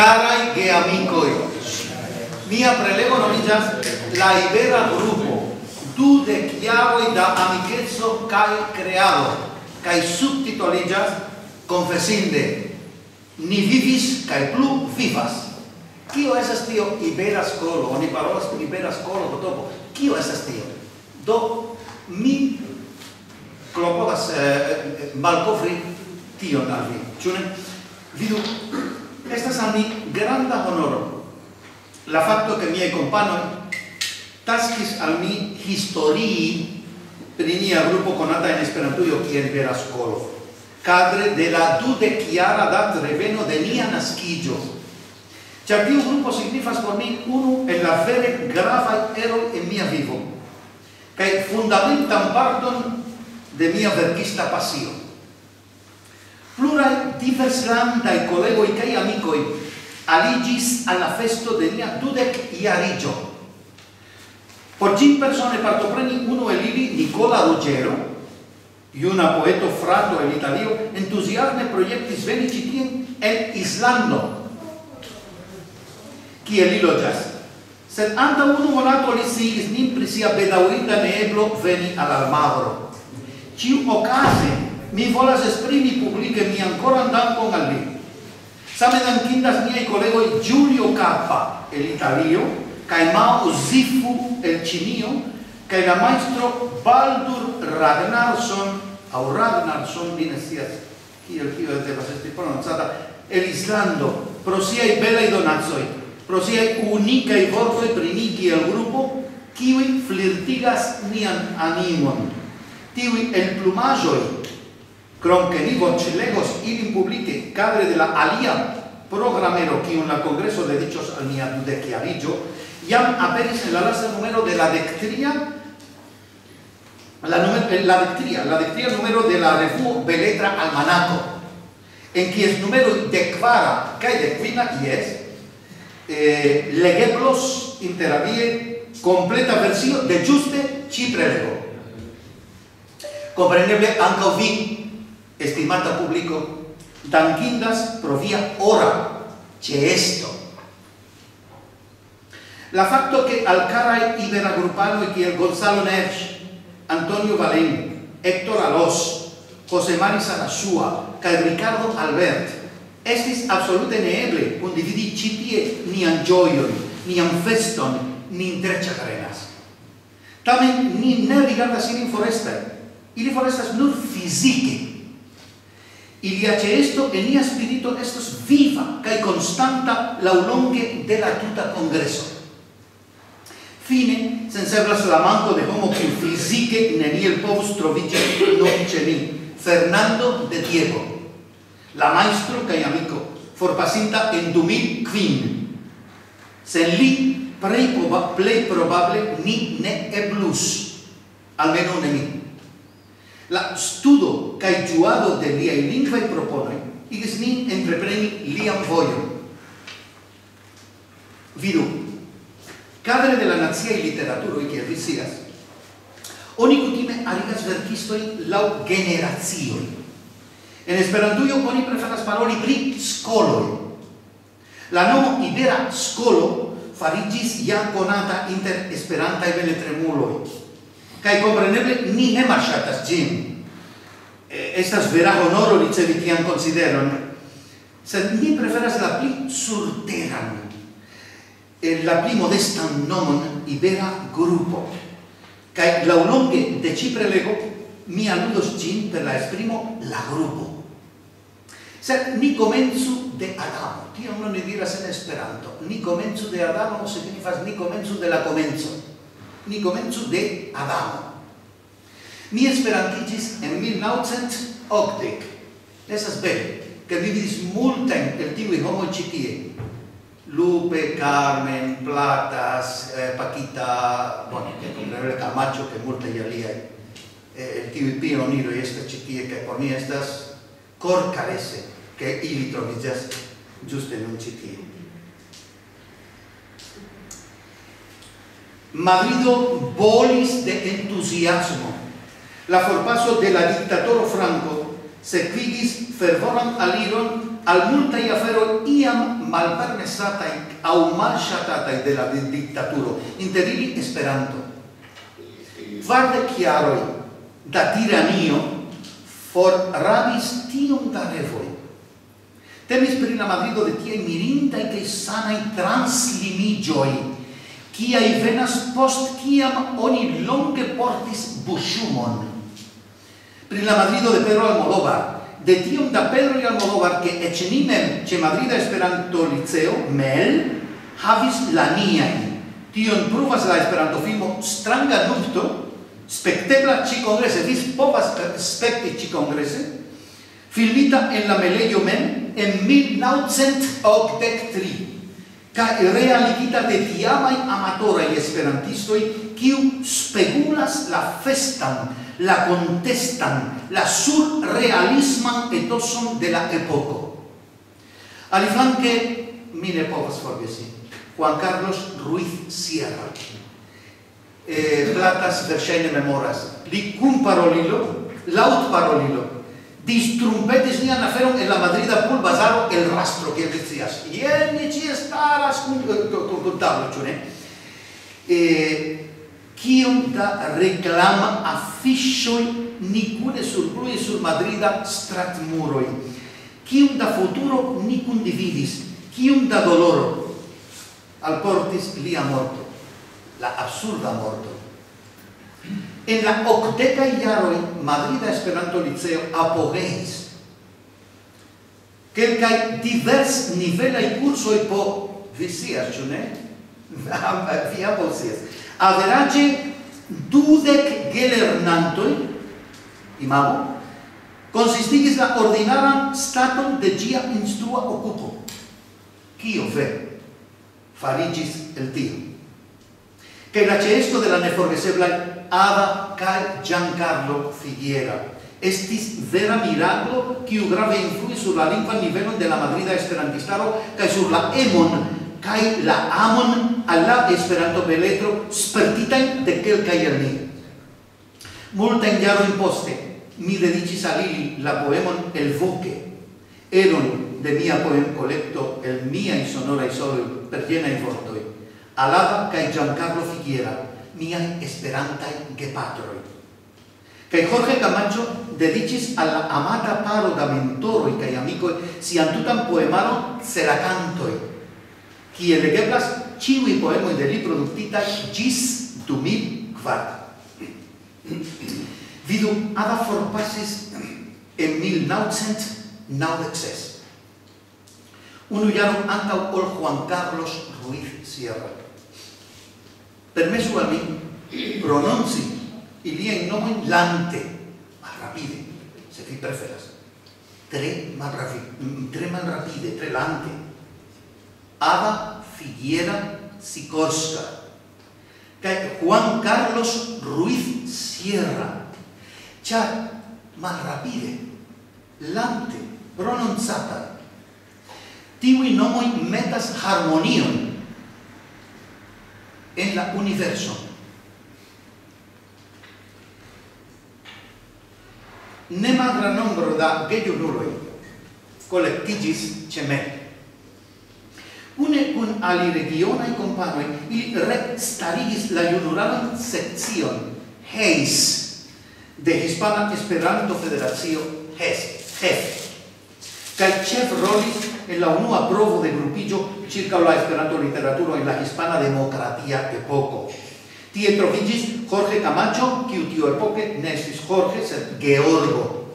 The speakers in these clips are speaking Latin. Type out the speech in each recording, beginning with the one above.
carai ge amicoi. Mia prelego nomigas la Ibera Grupo, du de chiavoi da amichezzo cae creado, cae subtitoligas confesinde, ni vivis cae plu vivas. Kio esas tio Ibera Scolo, oni parolas con Ibera Scolo, dopo. kio esas tio? Do, mi klopodas eh, eh, malkovri tion al vi, ĉu? Vidu estas a mi granda honoro. La facto che miei companoi taskis al mi historii pri nia grupo conata in Esperantujo kiel vera skolo cadre de la dudeciara dat reveno de nia naskiĝo. Ĉar tiu grupo signifas por mi unu el la vere gravaj eroj en mia vivo kaj fundamentan parton de mia verkista pasio plurai diverslandai collegoi cae amicoi aligis alla festo de nia dudec iarigio. Por cin persone partopreni uno el ili Nicola Ruggero, iuna poeto frato el Italio, entusiasme proiectis veni citien el Islando, kie li loĝas. Sed anta unu monato li sigis nin prisia bedaurinda neeblo veni al Almagro. Ciu ocase, mi volas esprimi publike mi ancora dankon al li. Same dankindas miaj kolegoj Giulio Cappa el Italio kaj Mao Zifu el Ĉinio kaj la maestro Baldur Ragnarson au Ragnarson mi ne el kiel tio devas esti pronunciata, el Islando pro siaj belaj donazoi, pro i unikaj e prinigi al grupo kiwi flirtigas nian animon. Tiwi el plumajoi, Kronkenigon-Chilegos ilin publike cadre de la alia programero kiun la congreso dediĉos al nia dudekiaviĝo jam aperis en la lasta numero de la dektria la numer, eh, la dektria la de la revuo Beletra Almanaco en kies numeroj dekkvara kaj dekkvina jes eh, legeblos interavie completa versio de giuste ci prelego. Compreneble anche vi estimata publico, danquindas pro via ora che esto. La facto che al carai ibera che kiel Gonzalo Nerch, Antonio Valen, Héctor Alós, José Mari Sarasua, kaj Ricardo Albert, estis absolute neeble kun dividi citie ni an nian ni an feston, ni tre carenas. Tamen ni ne rigardas ilin forestaj, ili forestas nur fizike, Ilia ceesto en nia spirito estos viva cae constanta laulonge de la tuta congreso. Fine, senseblas la manco de homo qui fisique neniel povus trovice novice ni, Fernando de Diego, la maestro cae amico, forpasinta en du mil quin. Sen li plei, plei probable ni ne eblus, almeno ne mi. La studo kai juado de liaj lingvaj proponoj igis nin entrepreni liam voio Vidu, cadre de la naziai literaturoi che vi sias, oni cutime aligas verkistoi lau generazio En Esperantujo oni preferas paroli pri skolo La nomo Ibera Skolo farigis ja konata inter e beletrimuloj. Kai compreneble ni ne marchatas ĝin. Estas vera honoro ricevi tian konsideron, sed ni preferas la pli surteran, la pli modestan nomon Ibera Grupo. Kai laŭlonge de ĉi prelego mi aludos ĝin per la esprimo la grupo. Sed ni komencu de Adamo, tion ne diras en Esperanto. Ni komencu de Adamo signifas ni komencu de la komenco. Ni comenzu de Adamo. Mi esperantigis en 1980. Esas belle, che vivis multen el tivi homo citie. Lupe, Carmen, Platas, eh, Paquita, bueno, che comprendere mm-hmm. Camacho, che multe ialia, eh, tivi pioniro, esta citie, che por mi estas cor que che ili trovigas giuste un citie. Madrido bolis de entusiasmo. La forpaso de la dictatoro Franco sequigis fervoran aliron al multaj aferoj iam malpermesatai au malshatatai de la dictaturo, interili Esperanto. Kvardek chiaroi da tiranio for rabis tiom da revoi. Temis per la Madrido de tiaj mirintaj kaj sanaj translimigioi, kiai venas post kiam oni longe portis buŝumon. Pri la Madrido de Pedro Almodóvar, de tiom da Pedro y Almodóvar que eĉ ni Madrida Esperanto Liceo Mel havis la niai. Tion pruvas la Esperantofilmo Stranga Nupto, spectebla ci congrese, vi povas eh, specti ci congrese, filmita en la Meleio men en 1983 kai realigita de tiamai amatorai esperantistoi kiu spegulas la festan, la contestan, la surrealisman etoson de la epoko. Aliflanque, mi ne povas forgesi, Juan Carlos Ruiz Sierra. Eh, platas, verŝajne memoras. Li kun parolilo, laŭt parolilo, distrumpetis nian aferon en la Madrida pul basaro el rastro, que vi Y Jen ni ci staras con con tablo, ĉu ne? Eh, kiom da reklama afiŝoj ni kune surbrui sur Madrida stratmuroj. Kiom da futuro ni kun dividis, kiom da doloro alportis lia morto, la absurda morto. En la octeca iaroi Madrida Esperanto Liceo apogeis quelcae divers nivelai cursoi po vi sias, ciu ne? vi apo sias. Average dudec gelernantoi, imago, consistigis la ordinaran staton de gia instrua ocupo. Cio fe? Farigis el tio. Che la cesto de la neforgeseblai Ava kai Giancarlo Figuera. Estis vera miraclo kiu grave influi sur la lingua nivelon de la Madrida Esperantistaro kaj sur la emon kai la amon al la Esperanto beletro spertitajn de kelkaj el ni. Multajn jarojn poste mi dedicis a lili la poemon El Voque, eron de mia poem colecto el mia in sonora i solo per jenaj fortoi. Alaba kai Giancarlo Figuera miai esperantai gepatroi. Cae Jorge Camacho dedicis al amata paro da mentoroi cae amicoi si tutan poemaro seracantoi, kie legeblas ciui poemoi de li productita gis du mil quart. Vidu, ada forpasis en mil naucent naudexes. Unu jaro antau ol Juan Carlos Ruiz Sierra permesu a mi pronunci ilia in nomen lante, mal rapide, se fi preferas, tre mal rapide, tre mal rapide, tre lante, Ada Figuera Sikorska, Juan Carlos Ruiz Sierra, cha mal rapide, lante, pronunzata, tivi nomoi metas harmonion, en la universo. Ne malgra nombro da gejunuloi collectigis ce me. Une un ali regionae companoi, ili restarigis la junularan sezion HEIS de Hispana Esperanto Federacio HES, HES, Kai chef rolis en la unua provo de grupillo circa la esperanto literaturo en la hispana democratia epoco. Tie trovigis Jorge Camacho, kiu tio epoque ne estis Jorge, sed Georgo.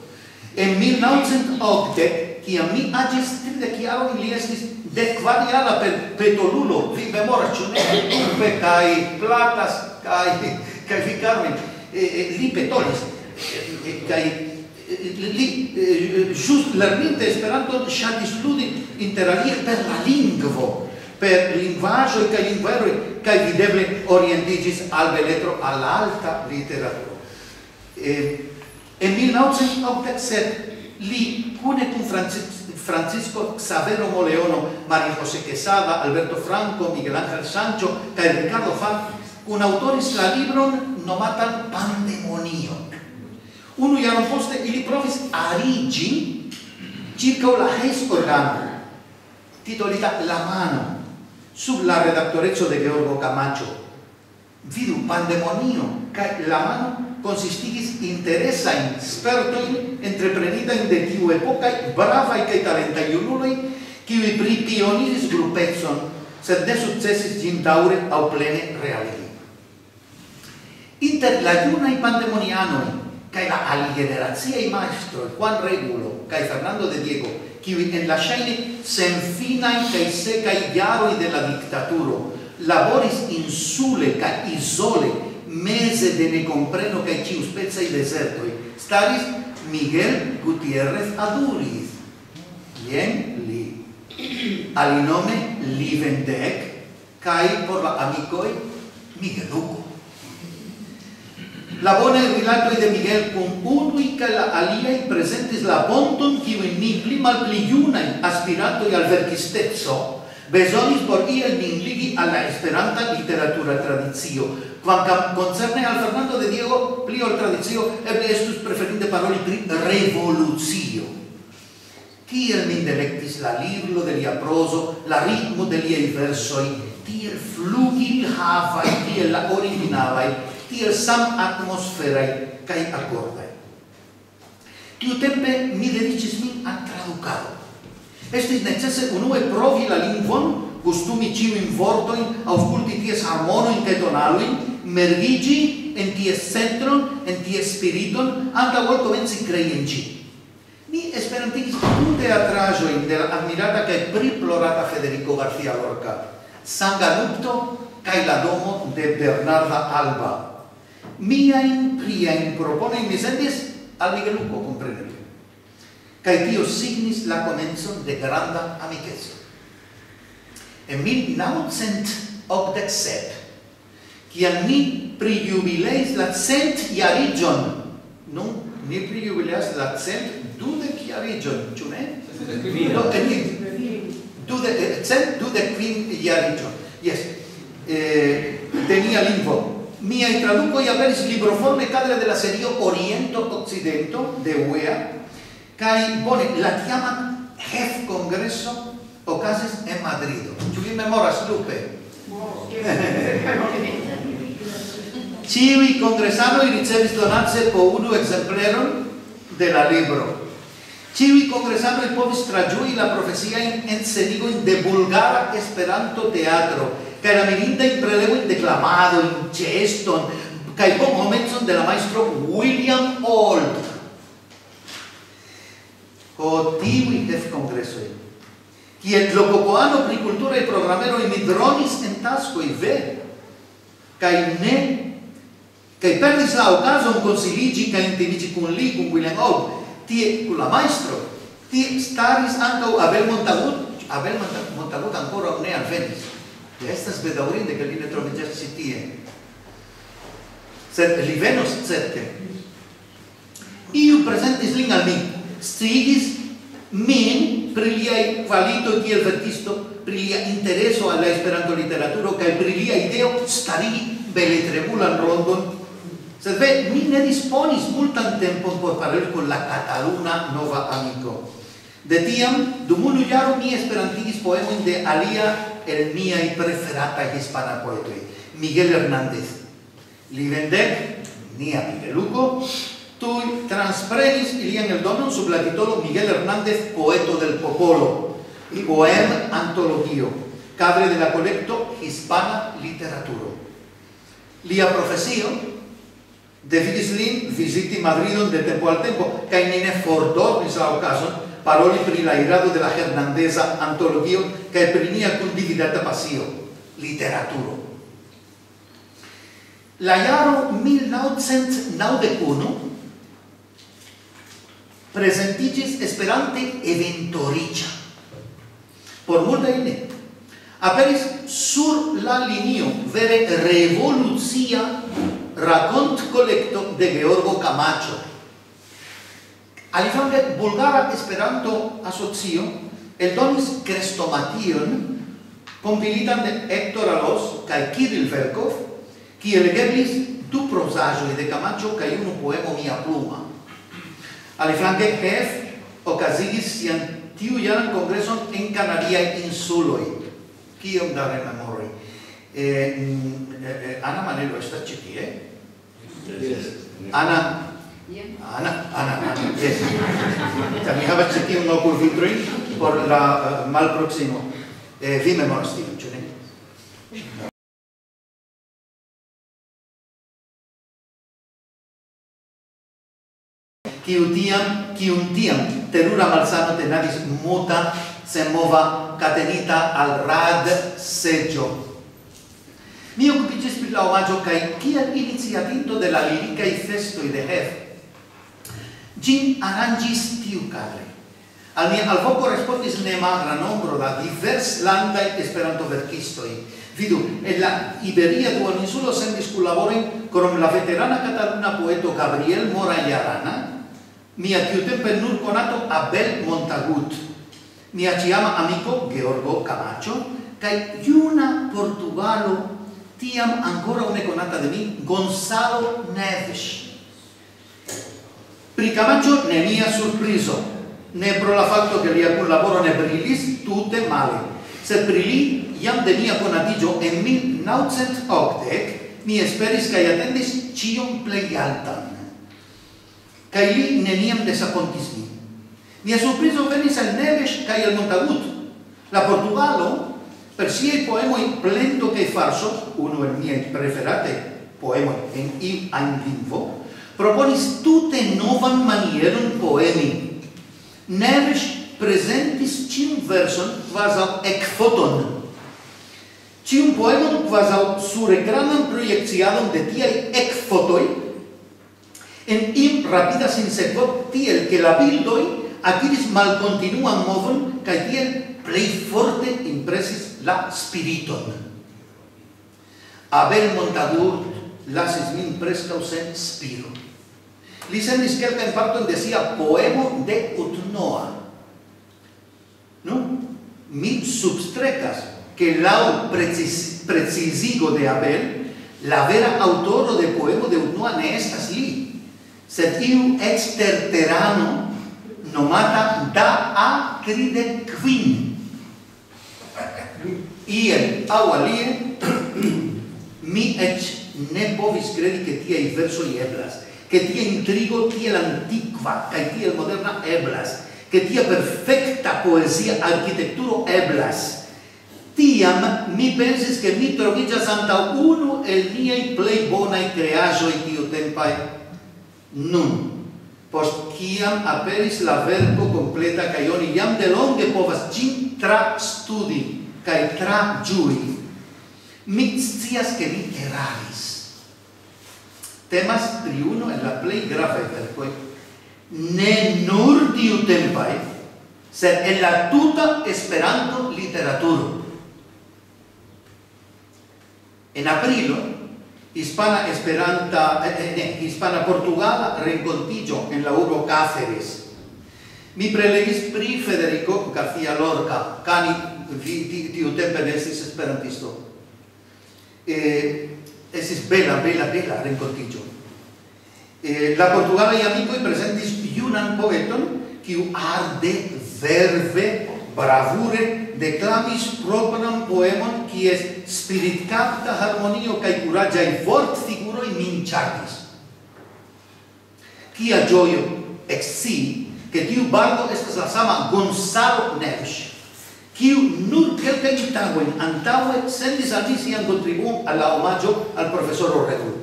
En 1980, a mi agis tridek jaro, ili estis de quadiala per petolulo, vi memoras, ciu ne? Urbe cae Platas cae, cae vi Carmen, eh, eh, li petolis eh, Eh, li eh, just lerninte Esperanton ŝatis ludi interalie per la lingvo, per lingvaĵoj kaj lingveroj kaj videble orientiĝis al beletro al alta literaturo. Eh, en 1987 li kune kun Francisco Xavero Moleono, Mario José Quesada, Alberto Franco, Miguel Ángel Sancho, Ricardo Fan, un autoris la libron nomatan pandemonio. Unu jaron poste ili provis arigi circa la hes organo, titolita La mano, sub la redactorezzo de Georgo Camacho. Vidu pandemonio, cae La mano consistigis in tersa esperto de tiu epoca bravai cae talentai iunuloi, pri pioniris grupetson, sed ne successis gin daure au plene realigi. Inter la iunai pandemonianoi, cae la aligeneraziei maestro, Juan Regulo, cae Fernando de Diego, qui en la scene senfinae cae i iaroi de la dictaturo, laboris insule cae isole, mese de ne compreno cae ciu i desertoi, staris Miguel Gutiérrez Aduriz, Bien, li. Alinome li vendec, cae por la amicoi Migueluco. La bona rilato de Miguel con uno y ca la alia i la ponton que en ni pli mal pli juna aspirato al verkistezzo besonis por iel min ligi alla esperanta literatura tradizio quancam concerne al Fernando de Diego pli ol tradizio eble estus preferinte paroli pri revoluzio. Tiel min delectis la libro de lia proso, la ritmo de liei versoi, tiel flugil havai, tiel la originavai, kiel sam atmosferai kai acordai. Tiu tempe mi dedicis min a traducado. Estis necesse unue provi la lingvon, costumi ciuin vortoin, ausculti ties harmonoin te donaluin, mergigi en ties centron, en ties spiriton, anta vol comenzi crei en ci. Mi esperantigis un teatrajoin de la admirata cae priplorata Federico García Lorca, Sanga Nupto, cae la domo de Bernarda Alba, mia in pria in propone in sendis al Migueluco, comprenere Cae tio signis la comenzo de granda amicezzo. En 1987, kiam ni prijubileis la cent iarigion, nun ni prijubileas la cent dudec iarigion, ciu ne? No, eh, dudec, eh, cent dudec quin iarigion. Yes. Eh, tenia lingvo, Mia i traduco ia aperis libroforme kadre de la serio Oriento Occidento de UEA kaj bone la tiama Hef Kongreso okazis en Madrido. Ĉu vi memoras Lupe? Ĉiuj kongresanoj ricevis donace po unu ekzempleron de la libro. Ĉiuj kongresanoj povis traĝui la profesiajn ensenigojn de bulgara Esperanto-teatro Teramidinta in prelego in declamado, in ceston, cae bon de la maestro William Old. Ho tivi def congressoi. et locopoano pri kulturo e programero in dronis en tascoi ve, cae ne, cae perdis la ocasion consiligi cae intimigi cun li, cun William Old, tie, cun la maestro, tie staris ancau Abel Montagut, Abel Montagut ancora ne alvenis. Estas bedaurinde, che li ne trovigas si tie. Sed li venos certe. Iu presentis lin al mi, sciigis min pri liai qualito kiel vertisto, pri lia intereso alla esperanto literaturo, kaj pri lia ideo starigi beletrebulan rondon Sed ve, mi ne disponis multan tempon por paroli con la Cataluna nova amico. De tiam, dum unu jaro mi esperantigis poemon de alia el miai preferata hispana poetoi, Miguel Hernández. Li vendec, nia Migueluco, tui transprenis ilian el donon sub la titolo Miguel Hernández, poeto del popolo, y poem antologio, cadre de la colecto Hispana Literaturo. Lia profesio, decidis lin visiti Madridon de tempo al tempo, ca in ne fordornis la ocasion paroli pri la irado de la Hernandeza antologio kaj pri nia kundividata pasio, literaturo. La jaro 1991 presentigis Esperante eventoriĉa. Por multa ne. Aperis sur la linio vere revolucia racont collecto de Georgo Camacho Aliflanke Bulgara Esperanto Asocio eldonis crestomation compilitan de Hector Alos kaj Kirill Verkov, qui elegeblis du prozaĵoj de Camacho kaj unu poemo mia pluma. Aliflanke Hef ocasigis sian tiu jaran congreson en Canaria insuloi Kiom da rememoroi. Eh, mm, eh, eh, Ana Manelo estas ĉi tie? Yes. Ana Ana, Ana, Ana, yes. Ja, mi havas ĉi tiun okulvitrojn por la uh, malproksimo. Eh, vi memoras tion, ĉu ne? Kiu tiam, kiun tiam, terura malsano tenadis muta, senmova, catenita al rad seggio. Mi occupicis pri la omaggio cae kiel iniciatinto de la liricai festoi de Hef, gin arrangis tiu cadre. Al mia alvoco respondis ne magra nombro da divers landai esperanto verkistoi. Vidu, en la Iberia duoninsulo sendis collaborin crom la veterana cataluna poeto Gabriel Mora Iarana, mia tiutempe nur conato Abel Montagut, mia ciama amico Georgo Camacho, cae iuna Portugalo tiam ancora une conata de mi, Gonzalo Neves. Pri Camaggio nenia surprizo, ne pro la fatto che lia cun lavoro ne brilis tutte male, Se pri li iam de mia conatigio en 1980 mi esperis cae attendis cion plei altan. Cae li neniam desapontis mi. Mia surprizo venis al Neves cae al Montagut. La Portugalo, per siei poemoi plendo cae farso, uno el miei preferate poemoi en im anglinvo, proponis tute novan manieron poemi. Neves presentis cium verson quasau ecfoton, cium poemon quasau suregranan proiectiadon de tiai ecfotoi, en im rapida sinsequo tiel que la bildoi aquiris malcontinuan movon cae tiel plei forte impresis la spiriton. Abel Montadur lasis min prescau sen spiro. Li sendis quelca in parto in desia poemo de Utnoa. No? Mi substrecas que lau precis, precisigo de Abel, la vera autoro de poemo de Utnoa ne estas li, sed iu exterterano nomata da a cride quin. Ien au alie, mi ec ne povis credi che tia i verso eblas che tia intrigo tiel antiqua cae tia moderna eblas, che tia perfecta poesia architetturo eblas, tiam mi pensis che mi trovigia santa uno el niai plei creajo i tiu tempai. Nun post kiam aperis la verbo completa kai oni jam de longe povas gin tra studi kai tra giuri mi scias che mi eraris. Temas pri uno el la plej gravaj verkoj ne nur tiutempaj, sed en la tuta Esperanto literaturo. En aprilo Hispana Esperanta eh, eh ne, Hispana Portugala renkontiĝo en la urbo Cáceres. Mi prelegis pri Federico García Lorca, cani tiu tempe ne estis esperantisto. Eh, Esis bela, bela, bela renkontigio. Eh, la portugala y portugalaj y presentis junan poeton, kiu arde, verve, bravure declamis propran poemon qui es spirit spiritcapta harmonio cae fort vort i min qui a gioio exci, che tiu bardo estas la sama Gonzalo Neves, kiu nur kelkajn tagojn antaŭe sendis al mi sian kontribuon al la omaĝo al profesoro Redu.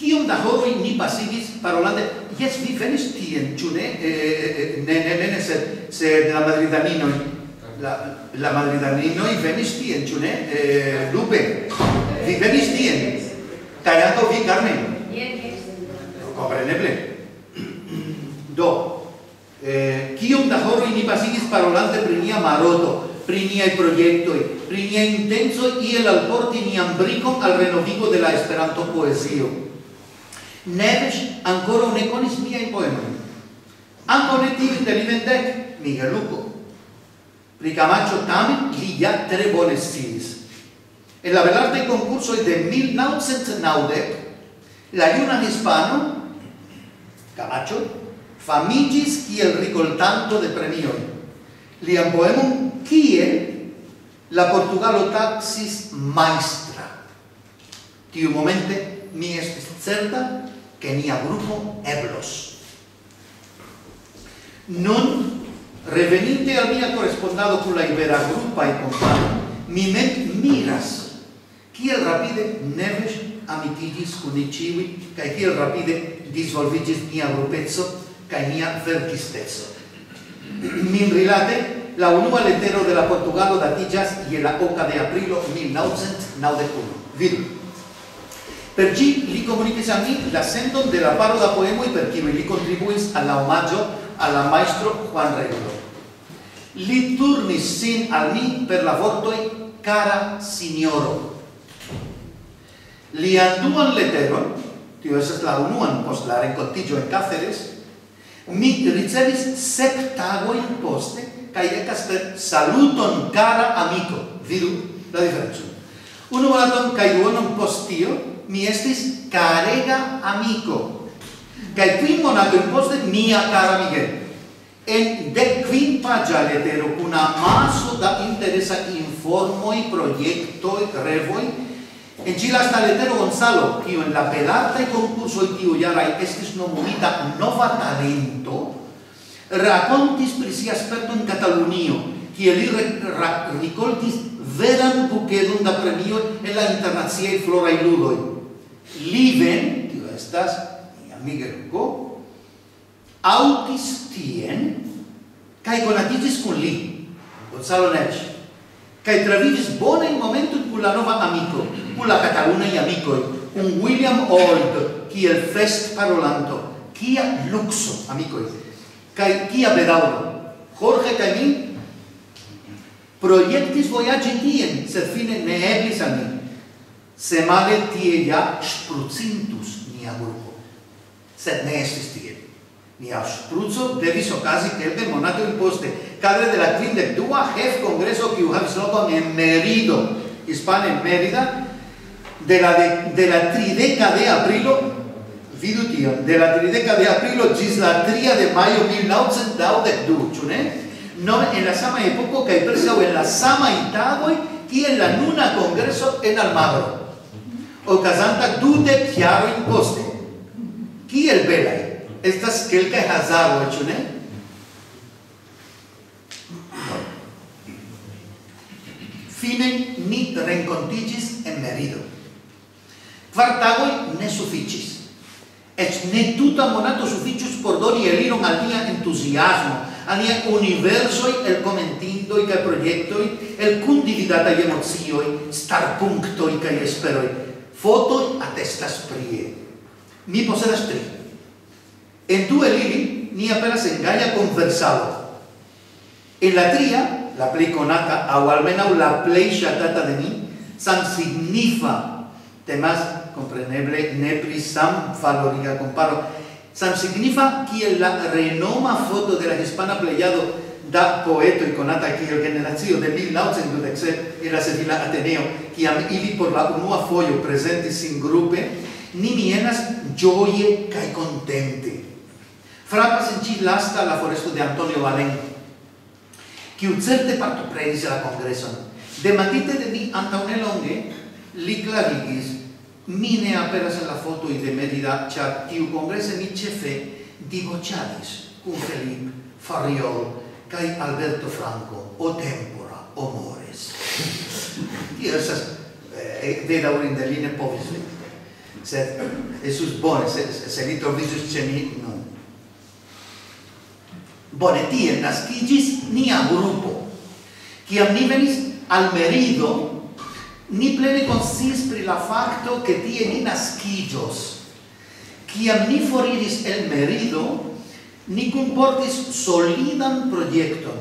Kiom da horoj ni pasigis parolante, jes, vi venis tien, ĉu ne? Eh, eh, eh ne, ne, ne, ne, sed, sed la madridanino, la, la madridanino venis tien, ĉu ne? Eh, Lupe, vi venis tien, kaj ankaŭ vi, Carmen. Jes, jes. Kompreneble. Do, eh, da horo ni pasigis parolante pri nia maroto, pri niaj projektoj, pri nia intenso i el alporti ni ambrico al renovigo de la Esperanto poesio. Neves ancora ne conis mia in poemojn. Anco ne tiujn de Livendek, Miguel Luco. Pri Camacho tamen li ja tre bone sciis. En la velarte concurso de 1990 la juna hispano Camacho famigis kiel ricoltanto de premioi. Lian poemon kiel la Portugalo taxis maestra. Tiu momente mi estis certa que nia grupo eblos. Nun, reveninte al mia correspondado con la Ibera Grupa e compano, mi met miras, kiel rapide neves amitigis con i civi, kai kiel rapide disvolvigis mia grupezzo, kai mia verkistezzo. Min rilate, la unua lettero de la Portugalo datigas je la oca de aprilo 1991. Vidu. Per gi li comunicis a mi la sendon de la paro da poemo e per chi li contribuis alla omaggio alla maestro Juan Regulo. Li turnis sin al mi per la vortoi cara signoro. Li anduan letteron, tio esas la unuan post la rencontigio en Cáceres, mi ricevis sep tagoin poste, kai ekas per saluton cara amico. Vidu la diferenco. Unu monaton kai duonon postio, mi estis carega amico. Kai quin monaton poste mia cara Miguel En de quin pagia letero, una maso da interesa informoi, proiectoi, revoi, En Gila sta staletero Gonzalo, kiu en la pedanta e concurso i tiu jarai estis nomumita nova talento, racontis pri si aspetto in Catalunio, kie li ricoltis veran bucedum da premio en la internaciai florai ludoi. Liven, tio estas, mi amiga Rugo, autis tien, cae conatitis con li, Gonzalo Nerci kai travivis bone in momento cun la nova amico, cun la cataluna i amicoi, un William Old, qui el fest parolanto, kia luxo, amicoi, kai kia bedauro. Jorge kaj proiectis voyage tien, sed fine ne eblis a mi. Semade tie ja sprucintus mia grupo, sed ne estis tien. Mia spruzzo devis ocasi quelque monato in poste, cadre de la quinde dua jef congreso qui havis locum en Merido, Hispana en Mérida, de la, de, de la trideca de aprilo, vidu tio, de la trideca de aprilo gis la tria de maio 1992, ĉu ne? No, en la sama epoco kaj preskaŭ en la sama tagoj kiel la nuna congreso en Almagro. Okazanta dudek jarojn poste. Kiel belaj estas kelkaj hazaroj, ĉu ne? Fine ni renkontiĝis en Merido. Kvar tagoj ne sufiĉis. Eĉ ne tuta monato sufiĉus por doni eliron al nia entuziasmo, al nia universo el komentintoj kaj projektoj, el kundividataj star starpunktoj kaj esperoj. Fotoj atestas prie. Mi posedas tri. En tu elili, ni apenas en gaia conversado. En la tria, la plei conata, au almenau la plei chatata de mi, san signifa. Temas compreneble ne pri sam valoriga comparo. Sam signifa qui la renoma foto de la hispana pleiado da poeto y conata qui el generazio de 1927 era se vila ateneo qui am ili por la unua foio presenti sin grupe ni mienas gioie kai contente Frapas in ci lasta la foresto de Antonio Valenti, kiu certe partoprenis la congreso de matite de mi antaune longe, li clarigis, mi ne aperas en la fotoi de Merida, cia tiu congrese mi cefe divociadis cun Felip Farriol cae Alberto Franco, o tempora, o mores. Tio esas eh, de daurin de line povis sed esus bone, se, se li trovisus ce mi, no, Bone, tie nascigis nia grupo. Ciam ni venis al Merido, ni plene consis pri la facto che tie ni nascigios. Ciam ni foriris el Merido, ni comportis solidan proiecton,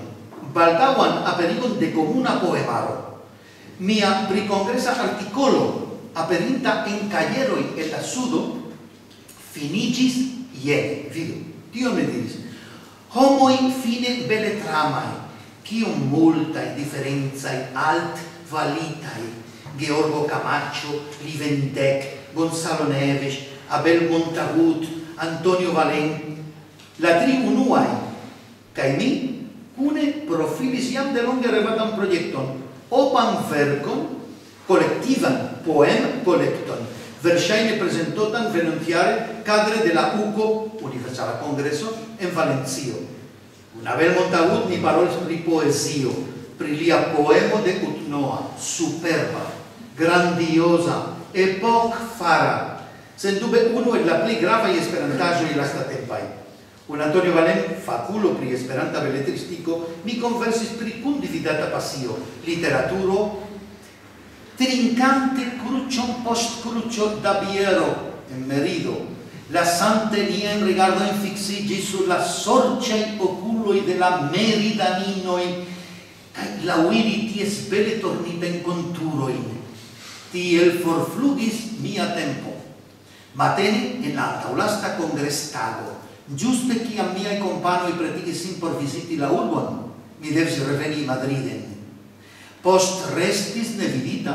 baldawan aperigon de comuna poemaro. Mia pricongresa articolo, aperinta en cajeroi el la sudo, finigis ie, vidu, tio me diris homoi fine bele tramai, cium multae differenzae alt valitae, Georgo Camacho, Livendec, Gonzalo Neves, Abel Montagut, Antonio Valen, la tri unuae, cae mi, cune profilis iam de longe revatam proiecton, opan vercon, collectivan poem collecton, Vërshajnë presentò prezentotan venontjare kadre della la UCO, Universala Congresso, in Valencio. Una bel montagut ni parole di poezio, pri poemo de Kutnoa, superba, grandiosa, epoch fara, sendube uno el la pli gravaj esperantaĵoj lastatempaj. Un Antonio Valen, faculo pri esperanta belletristico, mi konversis pri kundividata passio, literaturo, trincante crucion post crucio da biero en merido, lasante nien rigardon fixigi sur la sorce oculoi de la meridaninoi, cae lauiri ties bele tornita in conturoi. Tiel forflugis mia tempo. Matene, en la taulasta congrestago, giuste ciam miai companoi pretigis sin por visiti la urbon, mi devis reveni Madriden. Post restis nevidita,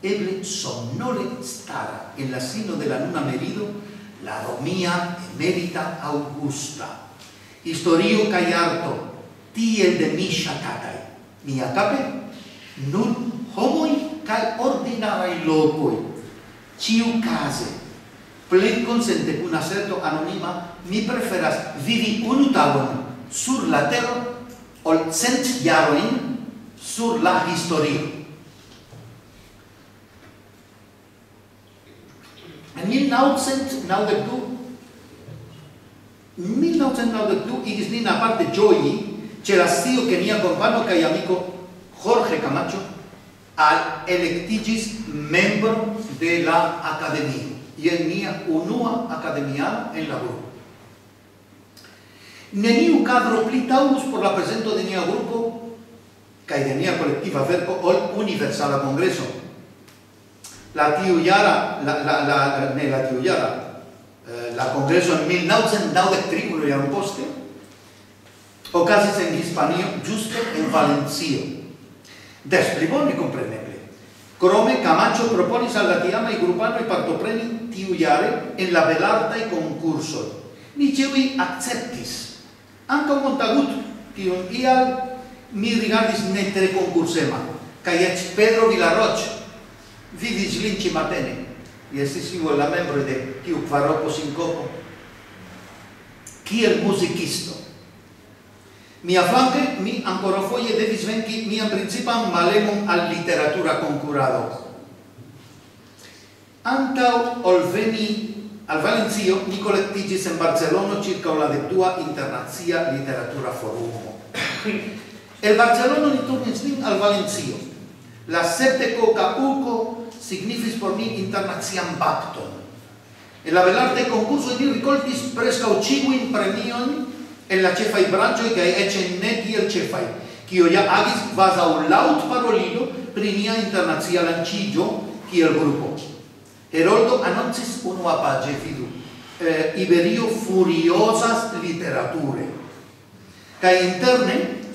eble somnole stara, en la sino de la luna merido, la romia emerita augusta. Historio cae arto, tiel de mi shacatai. Mia cape, nun homoi cae ordinarai locoi. Ciu case, plen consente cun aserto anonima, mi preferas vivi unu tagon sur la terra ol cent jaroin, sur la historia. En 1992, 1992 y na parte Joy, Cherasio Kenia Corbano Cayamico Jorge Camacho, al electigis miembro de la academia y en mía unua academia en la grupo. Neniu cadro plitaus por la presento de mia grupo cae de nia colectiva verco ol universala congreso. La tiu yara la, la, la, ne, la tiu iara, eh, la congreso en 1993 tribulo ya un poste, ocasis en Hispanio, giusto en Valencio. Des pli boni compreneble. Crome Camacho proponis al la y grupanoi partopreni tiu iare en la belartai concurso. Ni ciui acceptis. Anca Montagut, tion ial mi rigardis ne tre concursema, cae ec Pedro Villaroch vidis linci matene, i estis iu la membro de tiu quaropo sincopo, kiel musicisto. Mia flanque, mi ancorofoie devis venci mian principam malemum al literatura concurado. Antau ol veni al Valencio, mi collectigis en Barcelona circa la dectua internazia literatura forumo. El Barcelona ni turnis nin al Valencio. La sepdecoca uco signifis por mi internacian bacton. En la velarte concurso ni ricoltis prescau ciuin premion en la cefai branchoi cae ecce ne tiel cefai, cio ja agis quasau laut parolino pri nia internazia lancigio kiel grupo. Heroldo anoncis uno a page, fidu, eh, Iberio furiosas literature. Cae interne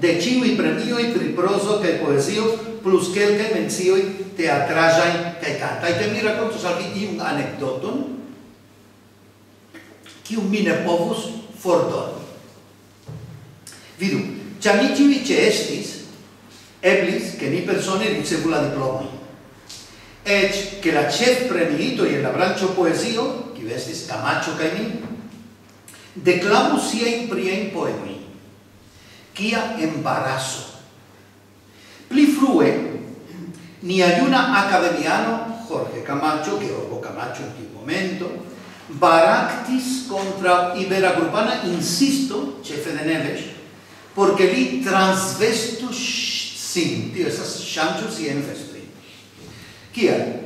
de ciui premioi pri proso kaj poezio plus kelkaj mencioj teatraĵaj kaj kantaj. Kaj mi rakontos al vi iun anekdoton, kiu mi ne povus fordoni. Vidu, ĉar ni ĉiuj ĉeestis, eblis ke ni persone ricevu la diplomon. Eĉ ke la ĉefpremiitoj en la branĉo poezio, kiu estis Camacho kaj mi, deklamu siajn priajn poemojn quia embarazo. Pli frue, ni ayuna academiano, Jorge Camacho, que orbo Camacho en tiu momento, baractis contra Ibera Grupana, insisto, chefe de Neves, porque li transvestus Sim, tio esas chancho si en vestri. Kia?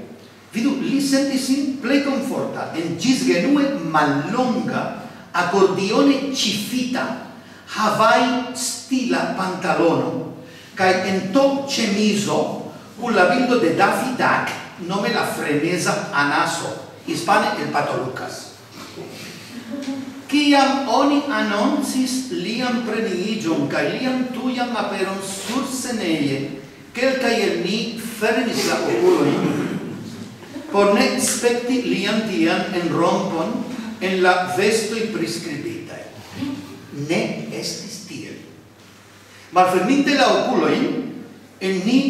Vidu, li senti sin conforta en gis genue mallonga accordione cifita Havai stila pantalono kai en to cemiso cun la bildo de Daffy Duck nome la frenesa anaso hispane el pato Lucas. Ciam oni annonsis liam prenigion kai liam tuiam aperon sur seneie quelcae el ni fermis la oculoi por ne specti liam tiam en rompon en la vestoi prescribita ne estis tiel. Malferminte la oculoin, en ni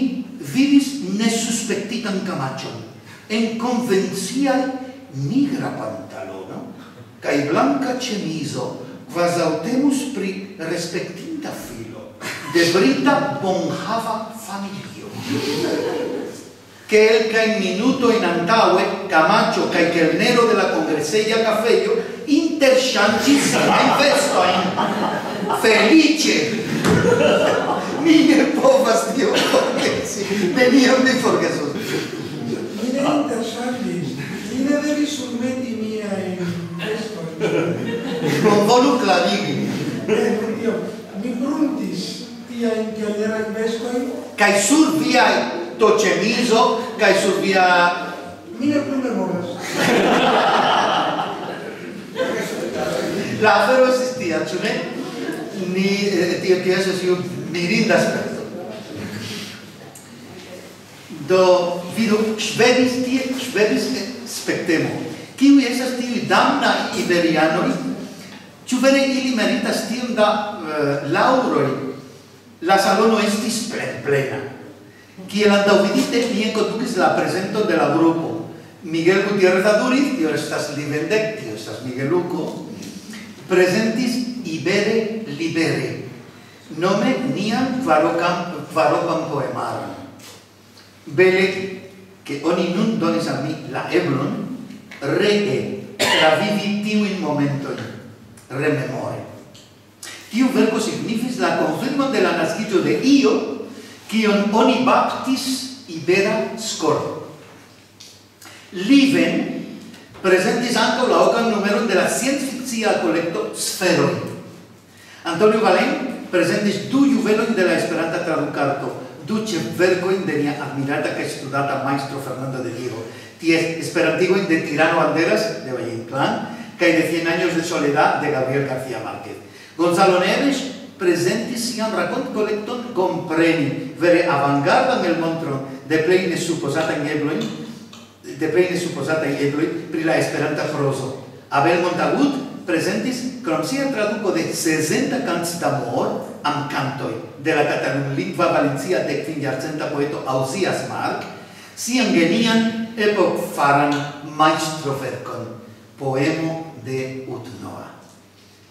vidis nesuspectitan camachon, en convencial nigra pantalono, cae blanca cemiso, quas autemus pri respectinta filo, de brita bonhava familio. Quelcae minuto in antaue, Camacho cae Chernero de la Congresella Cafello in siajn vestojn. felice mi ne povas dio forgesi, neniam mi forgeso Mi ne interŝanĝis, mi ne devis surmeti miajn non volu klarigi. Mi pruntis tiajn in vestojn. Kaj sur viaj to cemiso kai sur via mi ne plu memoras la afero esistia ĉu ne? Ni eh, tio tio estas iu mirinda aspekto do vidu ŝvebis tie ŝvebis spektemo. Kiuj estas tiuj damnaj iberianoj? Ĉu vere ili meritas tiom da uh, laŭroj? La salono estis plena Kiel antaŭvidite, mi enkondukis la prezenton de la grupo. Miguel Gutiérrez Aduriz, tio estas Livendec, tio estas Migueluco, presentis Ibere Libere, nome nian farocan, farocan poemaron. Bele, che oni nun donis a mi la eblon, rege travivi tiuin momento, rememore. Tiu verco signifis la confirmo de la nascito de Io, kion oni baptis ibera scor liven presentis anco la ocan numero de la science fictia collecto sferoi Antonio Valen presentis du juveloin de la esperanta traducarto duce vercoin de nia admirata que studata maestro Fernando de Diego. Ties esperantigo de Tirano Banderas de Valle Inclán, que de 100 años de soledad de Gabriel García Márquez. Gonzalo Neves presentis sian racont collecton compreni vere avangarda nel montro de pleine supposata in ebloi de pleine supposata in ebloi pri la esperanta proso Abel Montagut presentis crom sia traduco de 60 canti d'amor am cantoi de la catalun lingua valencia de quin jarcenta poeto Ausias Marc sian genian epoc faran maestro vercon poemo de Utnoa.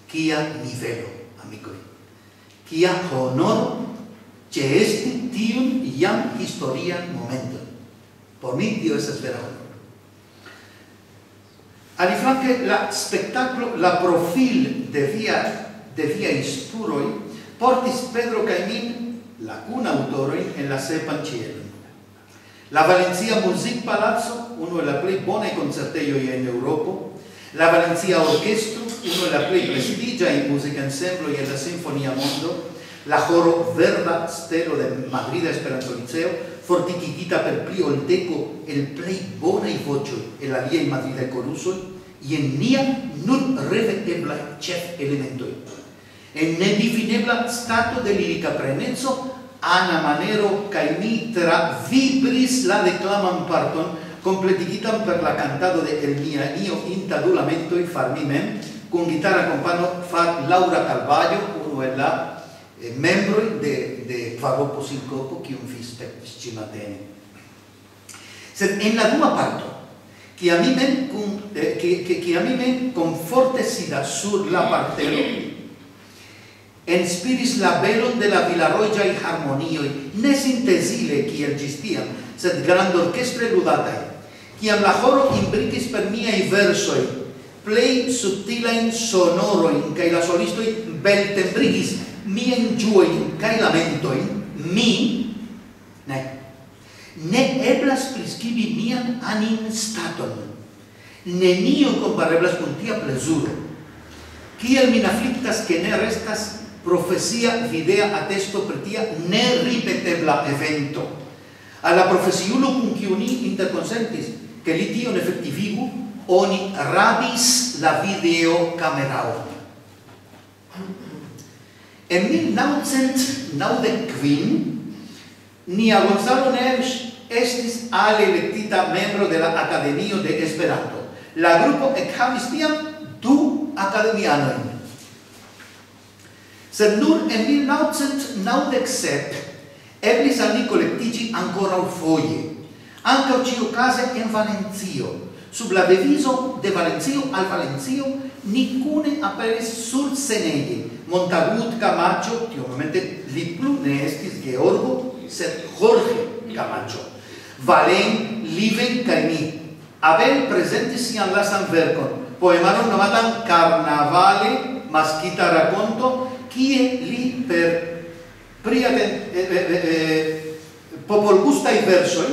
Kia nivelo, amicoi kia honor che esti tiun iam historian momento. Por mi tio esas vera honor. Aliflanque, la spectaclo, la profil de via, de via inspuroi, portis Pedro Caimin, la un autoroin, en la sepan cielo. La Valencia Music Palazzo, uno de la plei bonae concerteioi en Europa, la Valencia Orchestro, uno de la plei prestigia in musica ensemblo e la sinfonia mondo, la coro verba stelo de Madrida Esperanto Liceo, fortichitita per pli ol deco el la bonai vocioi Madrid aliei Coruso, corusoi, en nia nun revetebla chef elementoi. En nedifinebla stato de lirica prenezzo, ana manero cae mi tra vibris la declaman parton, completigitan per la cantado de el mia nio Intadulamento du lamento farmi mem, con chitarra compano far Laura Calvaggio uno è la eh, membro de Faropo Sincopo un fiste scimatene sed en la dua parto che a mi men con eh, che che a mi men con forte sida sur la partelo inspiris la belon de la vilaroja i harmonioi, ne sintesile qui el gistiam, sed grand orchestre ludatai, quiam la horo imbricis per miei versoi, plei subtilain sonoroin, cae la solistoi beltembrigis mien giuoin cae lamentoin, mi, ne, ne eblas prescribi mian anin staton, nenio compareblas con tia plesuro, kiel min afflictas che ne restas profesia videa attesto per tia ne ripetebla evento. Alla profesiulo cun ciuni interconsentis, che li tion effettivigu, oni rabis la video camerao. En 1995 Nia Gonzalo Neves estis ale electita membro de la Akademio de Esperanto. La grupo ekhavis tiam du akademianojn. Sed nur en 1997 eblis al ni kolektiĝi anche foje, ankaŭ case en Valencio sub la deviso de Valencio al Valencio nicune aperis sur senege. Montagut Camacho tio momente li plu ne estis Georgo sed Jorge Camacho. Valen Liven caimi Abel presentis sian lasan vercon poemaron nomatan Carnavale masquita raconto kie li per priaten eh, eh, eh, popolgustaj versoi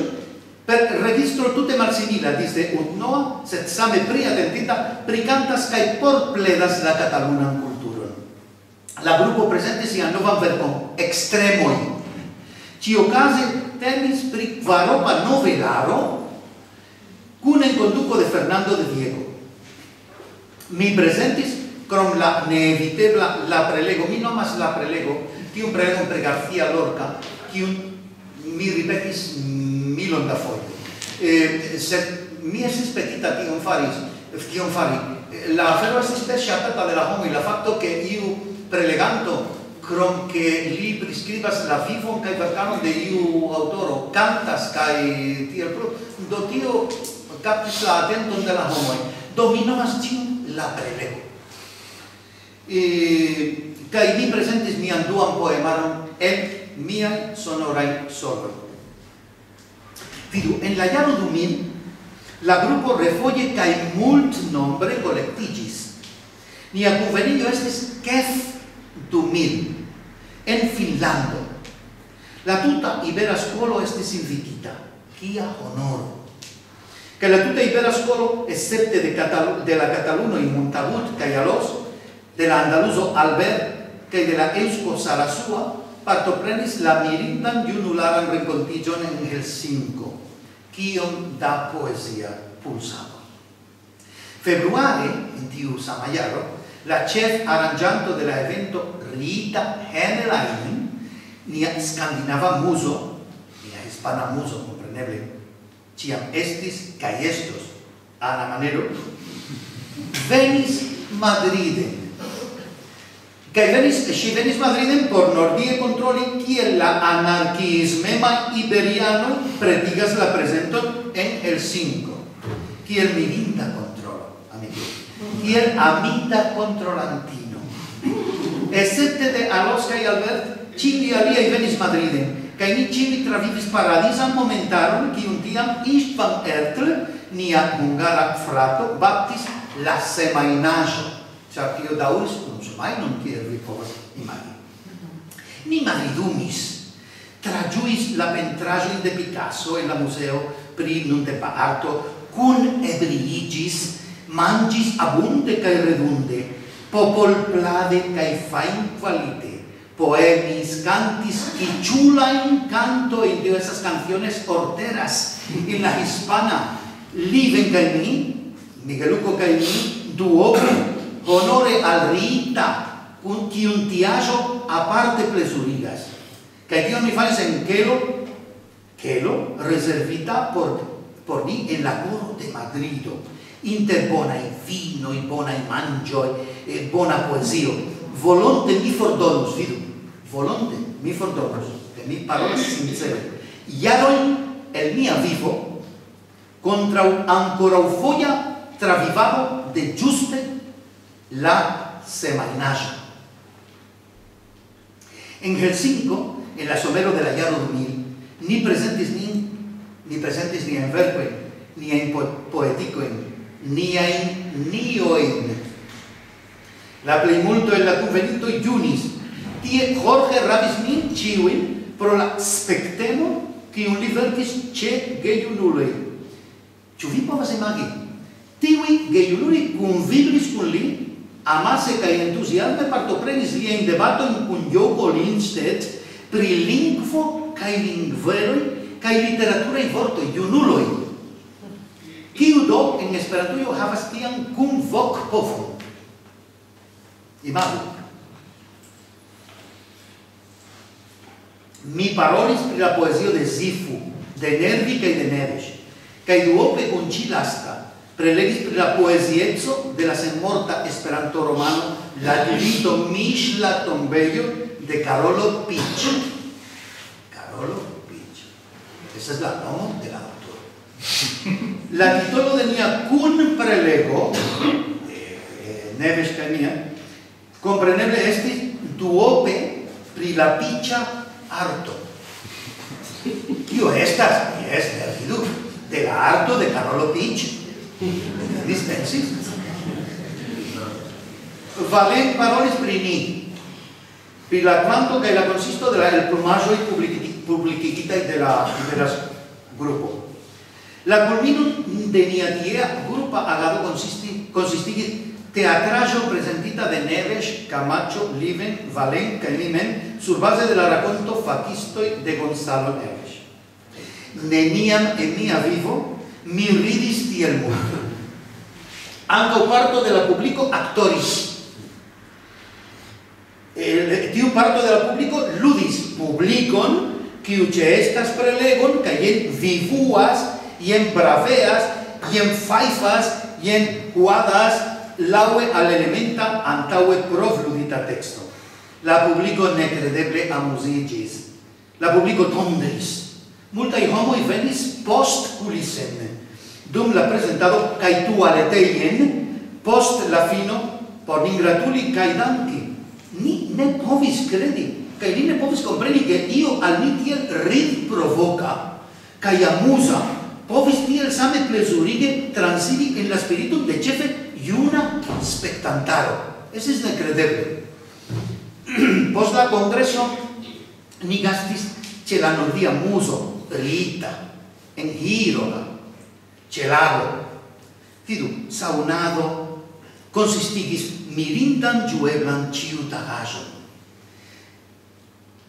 per registro tutte malsimila disse ut noa sed same pri attentita pricantas kai por pledas la catalunan culturon. La grupo presente si nova verbo extremoi ci ocase temis pri quaropa novelaro cun en conduco de Fernando de Diego mi presentis crom la neevitebla la prelego mi nomas la prelego tiun prelego pre García Lorca tiun mi ripetis milon da foie. Eh, sed mi esis petita tion faris, tion fari. La afero estis pesciatata de la homoi, la facto che iu preleganto, crom che li prescribas la vivon cae vercanon de iu autoro, cantas cae tiel pro, do tio captis la atenton de la homoi. Do mi nomas la prelego. E, cae mi presentis mian duan poemaron en mia sonorai solo. Vidu, en la jaro du min, la grupo refoie cae mult nombre collectigis. Nia guvernillo estis kef du mil, en Finlando. La tuta Ibera Scolo estis invitita. Kia honoro! Que la tuta Ibera Scolo, excepte de, Catalu de la Cataluno in Montagut, Callalos, de la Andaluso Albert, cae de la Eusko Sarasua, partoprenis la mirindan junularan rencontigion en Helsinko, kion da poesia pulsado. Februare, in tiu samaiaro, la chef arrangianto de la evento Rita Henelainen, nia scandinava muso, nia hispana muso, compreneble, ciam estis cae estos, la manero, venis Madriden, Kai venis, si venis Madriden por nordie controli kiel la anarchiismema iberiano predigas la presento en el Helsinko. Kiel mirinda controlo, amigo. Kiel amita controlantino. Excepte de Alosca y Albert, Chili aliai venis Madriden kai ni cimi travivis paradisan momentaron ki un tiam Istvan Ertl, nia hungara frato, baptis la semainajo. Ĉar tio daŭris unu non kiel vi povas imagi. Mhm. Ni maridumis trajuis la pentrajo de Picasso en la museo pri nun de parto cun ebriigis mangis abunde kaj redunde, popolplade fain qualite poemis, cantis y chula canto en diversas canciones horteras en la hispana. Liven Caimí, Migueluco Caimí, Duopo honore al rita un tiun tiajo aparte plesurigas kaj tio mi faris en kelo kelo reservita por por ni en la coro de Madrido. Inter bona in fino in bona in mangio e bona poesio. Volonte mi fordonus vidu volonte mi fordonus che mi parolas sincere. Iaroi el mia vivo contra ancora foia travivado de giuste la semalinazo. En Helsinko, en la somero de la Yaro 2000, ni presentis nin, ni presentis ni en vercoin, ni en po poeticoin, ni en nioin. La plimulto en la convenito Junis, tie Jorge rabis nin ciuin pro la spectemo che un li che ce geiunulei. Ciu vi povas imagi? Tiui geiunuli conviglis con li amase kaj entuziasme partoprenis liajn debatojn kun Joko Lindstedt pri lingvo kaj lingveroj kaj literaturaj vortoj junuloj. Kiu do en Esperantujo havas tian kun vok povon. Imagu. Mi parolis pri la poezio de Zifu, de Nervi kaj de Neves, kaj duope kun ĉi lasta Prelegis pri la poezieco de la senmorta Esperanto-romano La Lito Miŝla Tombejo de Karolo Piĉo. Karolo Piĉo. Esa es la nomo de la autora. La titolo de nia kun prelego, eh, Neves kaj mia, kompreneble estis duope pri la piĉa arto. Tio estas, jes, la de la arto de Karolo Piĉo. Dispensis? Valen parolis pri ni, pri la quanto che la consisto de la el plumajo publikigita de la de la grupo. La culmino de nia dia grupo agado consisti consisti teatrajo presentita de Neves, Camacho, Liven, Valen, Calimen, sur base de la racconto facistoi de Gonzalo Neves. Neniam en mia vivo mi ridis tiel multe. Anco parto de la publico actoris. El, tiu parto de la publico ludis publikon, kiu ĉeestas prelegon ca jen vivuas, jen braveas, jen faifas, jen juadas laue al elementa antaue prof ludita texto. La publico necredeble amusigis. La publico tondris. Multai homoi venis post kulisen dum la presentado kai tu aleteien post la fino por ingratuli kai danki ni ne povis credi kai ni ne povis compreni che io al ni tiel rid provoca kai amusa povis tiel same plesurige transiri en la spiritum de chefe iuna spectantaro. Es es necredeble. Post la congreso ni gastis ce la nordia muso rita en hirola celado. Vidu, saunado consistigis mirindan jueblan ciu tagason.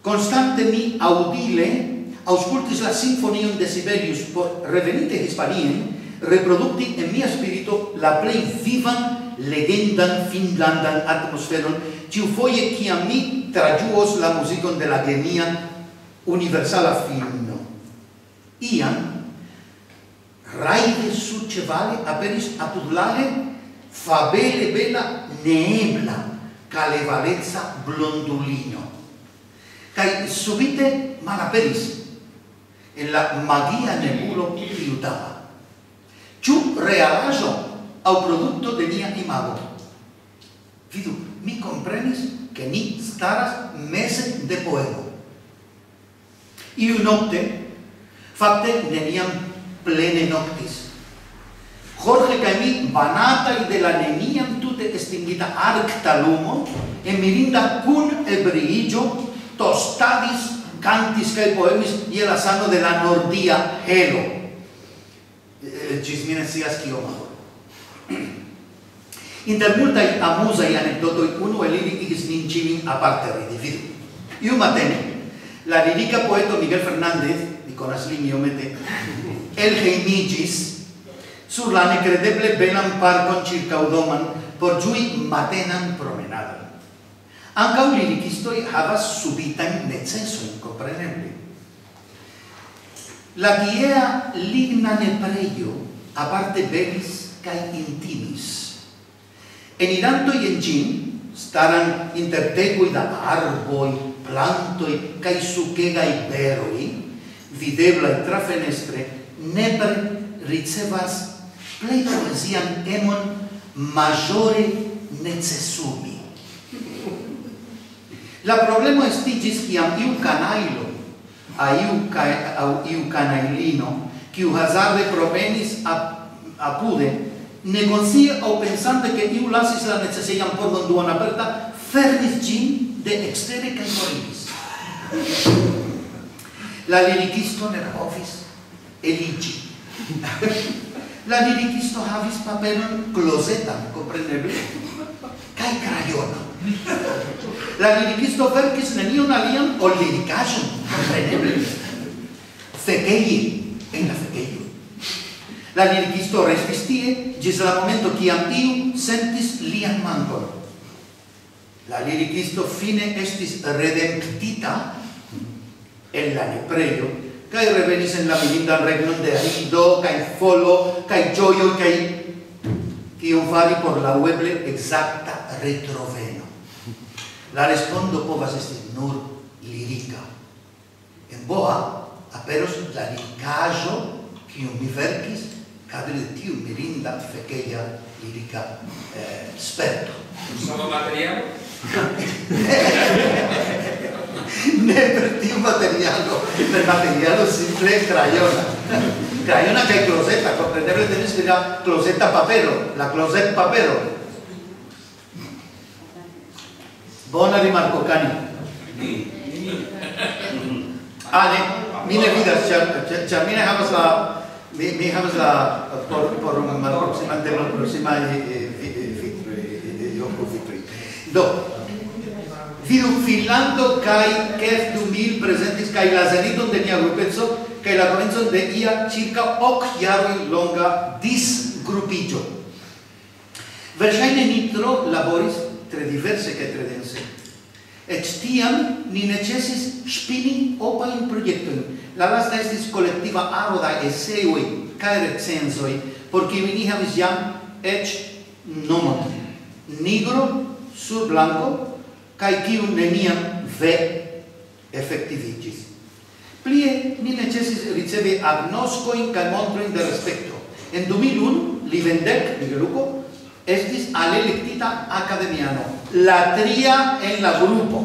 Constante mi audile auscultis la sinfonion de Sibelius por revenite Hispanien, reproducti en mia spirito la plei vivan, legendan, finlandan atmosferon, ciu foie cia mi trajuos la musicon de la genia universala finno. Iam, Raide su cevale aperis apudlage fabele bela neebla kalevaleca blondulino. Kaj subite malaperis en la magia nebulo iutava. Ĉu realaĵo aŭ produkto de nia imago? Vidu, mi comprenis che ni staras mese de poemo. Iu nocte, facte neniam plene noctis. Jorge kaj banata banataj de la neniam tute estingita arcta lumo, en mirinda kun tostadis, cantis cae poemis y la sano de la nordia helo. Eh, ĝis mi ne scias kiom. Inter multaj amuzaj anecdotoi unu el ili igis aparte ĉiujn aparte Iu matene, la lirica poeto Miguel Fernández, Nicolás Liñomete, el heimigis sur la necredeble belan parcon circaudoman por giui matenan promenadon. Ancau liricistoi havas subitan necesso compreneble. La diea ligna nepreio aparte belis cae intimis. y en gin staran intertegui da arboi, plantoi cae sucegai beroi, videblai tra fenestre, nepre ricevas plei poesian emon majore necessumi. La problema estigis kiam iu canailo, a iu, ca, a iu canailino, quiu hazarde provenis apude, ne consie au pensante che iu lasis la necessian por don duan aperta, fermis gin de extere cae moriris. La liricisto ne raofis, eligi. la lirikisto havis paperon closetan, compreneble, kai crayona. La lirikisto verkis nenion alian ol lirikaĵon, kompreneble. Fekeji, en la fekejo. La lirikisto restis tie, gis la momento kiam iu sentis lian mankon. La lirikisto fine estis redemptita en la leprejo, kai revenis en la milindan regnon de Arido, kai folo, kai gioio, cae kion fari por la ueble exacta retroveno. La respondo povas esti nur lirica. En boa aperos la liricajo kiun mi verkis cadre de tiu mirinda fekeia lirica eh, sperto. Sono materiale? Never un materialo, el materialo simple es crayona. Crayona que hay closeta, comprenderle tenéis que la closeta papero, la closet papero. Bonari Marco Cani. Ale, mine vidas, charmina jamás la, mi jamás la, por, por, por, próxima, de la próxima, eh, eh, eh, eh, Vidu Finlando kai Kef 2000 presentis kai la zeniton de nia grupezzo kai la komencon de ia circa ok jaroj longa disgrupiĝo. Verŝajne ni tro laboris tre diverse kaj tre dense. Et tiam ni necesis ŝpini opajn projektojn. La lasta estis kolektiva aro da eseoj kaj recenzoj, por kiuj ni havis jam eĉ nomon. Nigro sur blanco cae cium neniam ve effectivigis. Plie, ni necesis riceve agnoscoin cae montroin de respecto. En 2001, li vendec, Migueluco, estis alelectita academiano, la tria en la grupo.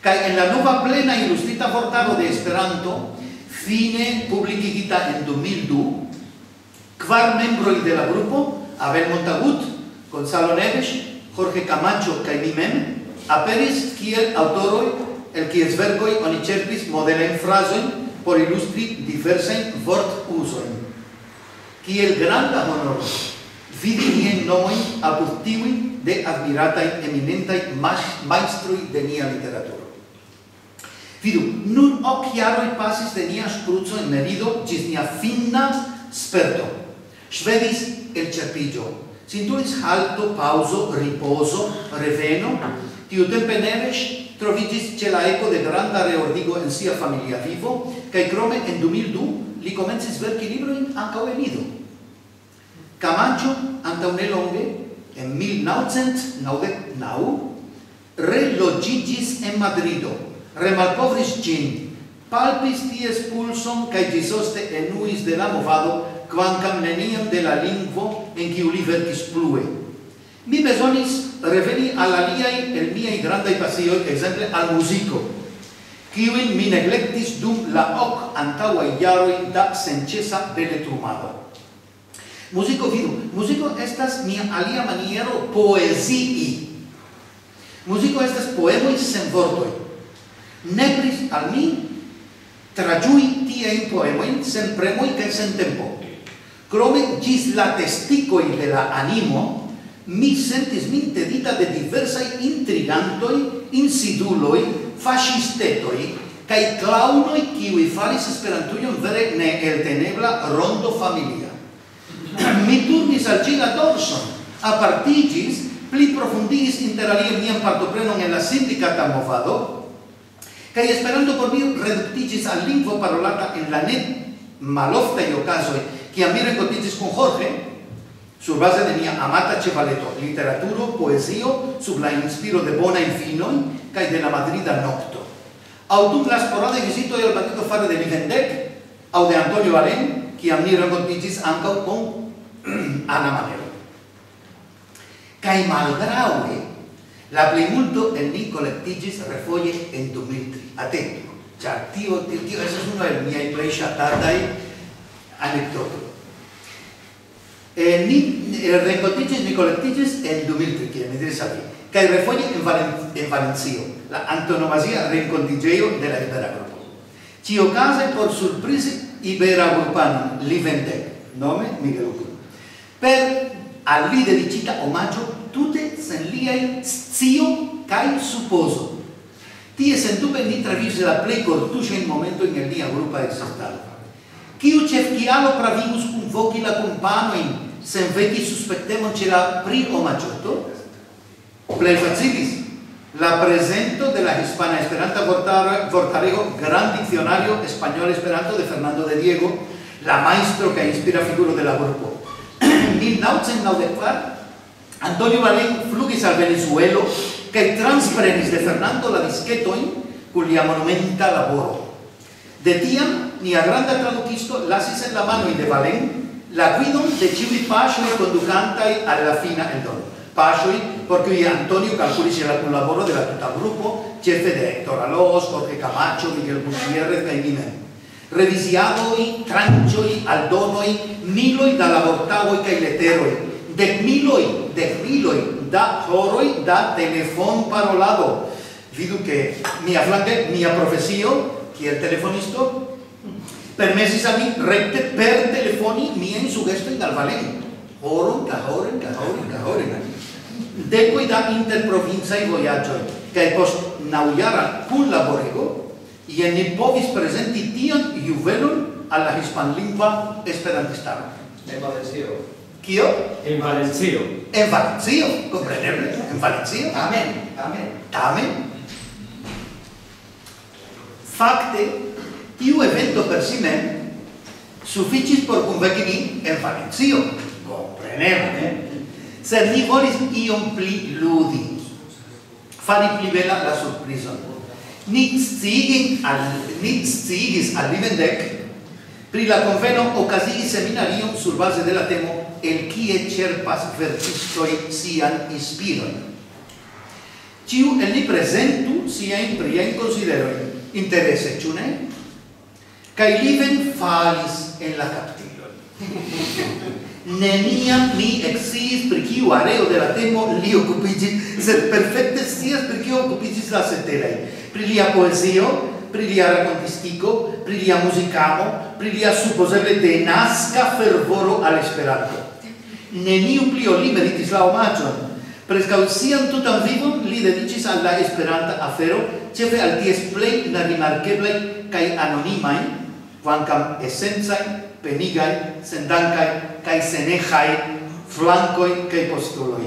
Cae en la nova plena ilustrita portado de Esperanto, fine publicigita en 2002, Kvar membroi de la grupo, Abel Montagut, Gonzalo Neves, Jorge Camacho kaj mi mem aperis kiel aŭtoroj el kies verkoj oni ĉerpis modelajn frazojn por ilustri diversajn vortuzojn. Kiel granda honoro vidi niajn nomojn apud tiuj de admirataj eminentaj majstroj de nia literaturo. Vidu, nun ok jaroj pasis de nia ŝpruco en Merido ĝis nia finna sperto. Ŝvedis el ĉerpiĝo, Sintulis halto, pauso, riposo, reveno, tiu tempe Neves trovigis ce la eco de granda reordigo en sia familia vivo, cae crome en 2002 li comencis verci libroin ancau en ido. Camacho, anta une longe, en 1999, relogigis en Madrido, remalcovris gin, palpis ties pulson cae gisoste enuis de la movado, quancam neniam de la lingvo en kiu li verkis plue. Mi besonis reveni al aliai el miai grandai pasioi, exemple al musico, kiuin mi neglectis dum la hoc antaŭaj jaroj da senĉesa beletrumado. Muziko vidu, muziko estas mia alia maniero poezii. Muziko estas poemoj sen vortoj. Nepris al mi traĝui tiajn poemojn sen premoj kaj sen tempo. Crome gis la testicoi de la animo, mi sentis min tedita de diversai intrigantoi, insiduloi, fascistetoi, cae claunoi kiwi faris esperantuion vere ne eltenebla rondo familia. mi turnis al Gina Dorson, apartigis, pli profundigis inter alie mian partoprenon en la sindicata movado, cae esperanto por mi reductigis al lingvo parolata en la net maloftai ocasoi a mi renkontiĝis con Jorge, sur base de mia amata chevaleto, literaturo, poesio, sub la inspiro de bona infinoi, cae de la madrida nocto. Autum dum la sporadaj vizitoj al Madrido fare de Mivendek au de Antonio Valen, kiam ni renkontiĝis ancao con Ana Manero. Cae malgraue, la plimulto en mi kolektiĝis refoje en 2003. Atentu, ĉar tio, tio, tio, es uno de miaj plej y anekdotoj. E mi recoltigis, mi collectigis en 2003, kiel mi diris a ti, kaj refoje en, Valen en Valencio, la antonomasia rencontigeio de la Ibera Grupo. Ciocase por surprise, Ibera Grupanan, li vende, nome Miguel Ucru. Per al li dedicita omaggio tutte sen liai zio cae supposo. Tie sendube ni travise la plei cortuscein momentoin el nia grupa existado. Ciu cef cialo pravimus convoci la companoin in sen veci suspectemon ce la pri o maggiotto? Plei facilis. La presento de la Hispana Esperanta Vortarego, gran diccionario español esperanto de Fernando de Diego, la maestro que inspira figuro de la grupo. 1994, Antonio Valén flugis al Venezuelo que transprenis de Fernando la disquetoin culia monumenta laboro. De tiam, ni a granda traducisto lasis en la mano de Valén la guidon de ciui pasioi conducantai alla fina eldono. Pasioi porque Antonio calculis il laboro de della tuta gruppo, cefe de Héctor Alós, Jorge Camacho, Miguel Gutiérrez, cae. Revisiadoi, trancioi, aldonoi, miloi da labortavoi cae leteroi, de miloi, de miloi, da horoi, da telefon parolado. Vidu che mia flanque, mia profesio, kiel telefonisto, permesis a mi recte per telefoni mien sugestojn al Valen. Horon ka horon ka horon ka horon. Decoj da interprovincaj vojaĝoj kaj post naŭjara kunlaborego ni povis presenti tion juvelon a la hispanlingua esperantistaro. En Valencio. Kio? En Valencio. En Valencio, kompreneble, en Valencio. Amen, amen. Tamen. Fakte, tiu evento per si mem suficis por conveci ni en Valencio, comprenema, ne? Sed ni volis iom pli ludi, fari pli bela la surprizon. Ni sciigin al, ni sciigis al Livendec pri la conveno ocasigi seminarium sur base de la temo el quie cerpas vertistoi sian inspiron. Ciu el ni presentu siain prien consideroi. Interesse, ciu ne? Kai li ven falis en la captilon. Neniam mi exis per kiu areo de la temo li occupigis, sed perfecte sias pri kiu occupigis la ceteraj. Pri lia poezio, pri lia racontistico, pri lia musicamo, pri lia supposeble tenasca fervoro al Esperanto. Neniu pli ol li meritis la omagion, Prescau sian tutan vivon li dedicis al la esperanta afero, cefe al ties plei la rimarkeblei cae anonimae, quancam essenzae, penigae, sendancae, cae senejae flancoi cae postuloi.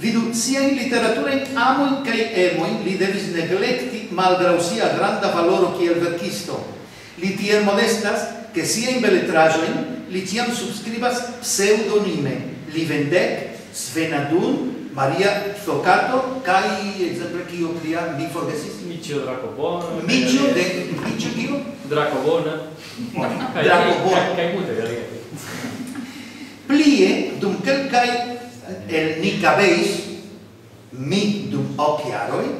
Vidu, siain literaturae amoin cae emoin li devis neglecti malgrau sia granda valoro kiel verkisto. Li tiel modestas, che siain beletrajoin li tiam subscribas pseudonime Livendec, Svenadun, Maria Zocato, kai exemple kio plia mi forgesis? Micio Dracobona Micio de Micio kio Dracobona Dracobona kai multe galia Plie dum kelkai el Nicabeis mi dum opiaroi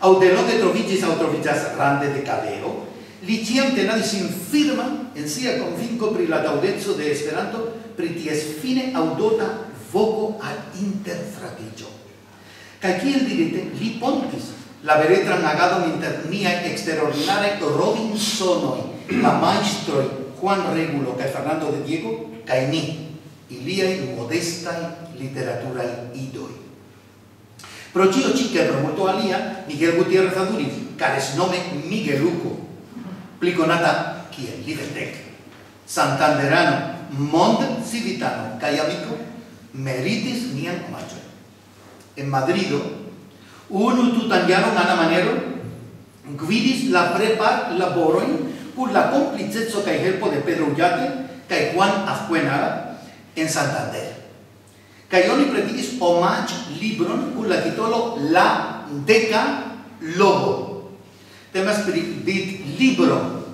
au de longe trovigis au trovigas rande de cabeo, li ciam tenadis in firma en sia convinco pri la daudezzo de Esperanto pri ties fine audota voco al interfratigio. Cai kiel direte, li pontis la veretra nagado inter niai extraordinare Robinsonoi, la maestroi Juan Regulo cae Fernando de Diego, cae ni, iliai modestai literaturai idoi. Pro cio ci che molto alia, Miguel Gutiérrez Aduriz, cares nome Migueluco, pliconata, kiel, libertec, santanderano, mond civitano, cae amico, meritis nian omagion. En Madrido, unu tutan jaron ana manero guidis la prepar laboroin cur la complicezzo cae helpo de Pedro Ullate cae Juan Azcuenara en Santander. Kaj oni pretigis omaĝ libron kun la titolo La Deca Logo. Temas pri dit libro,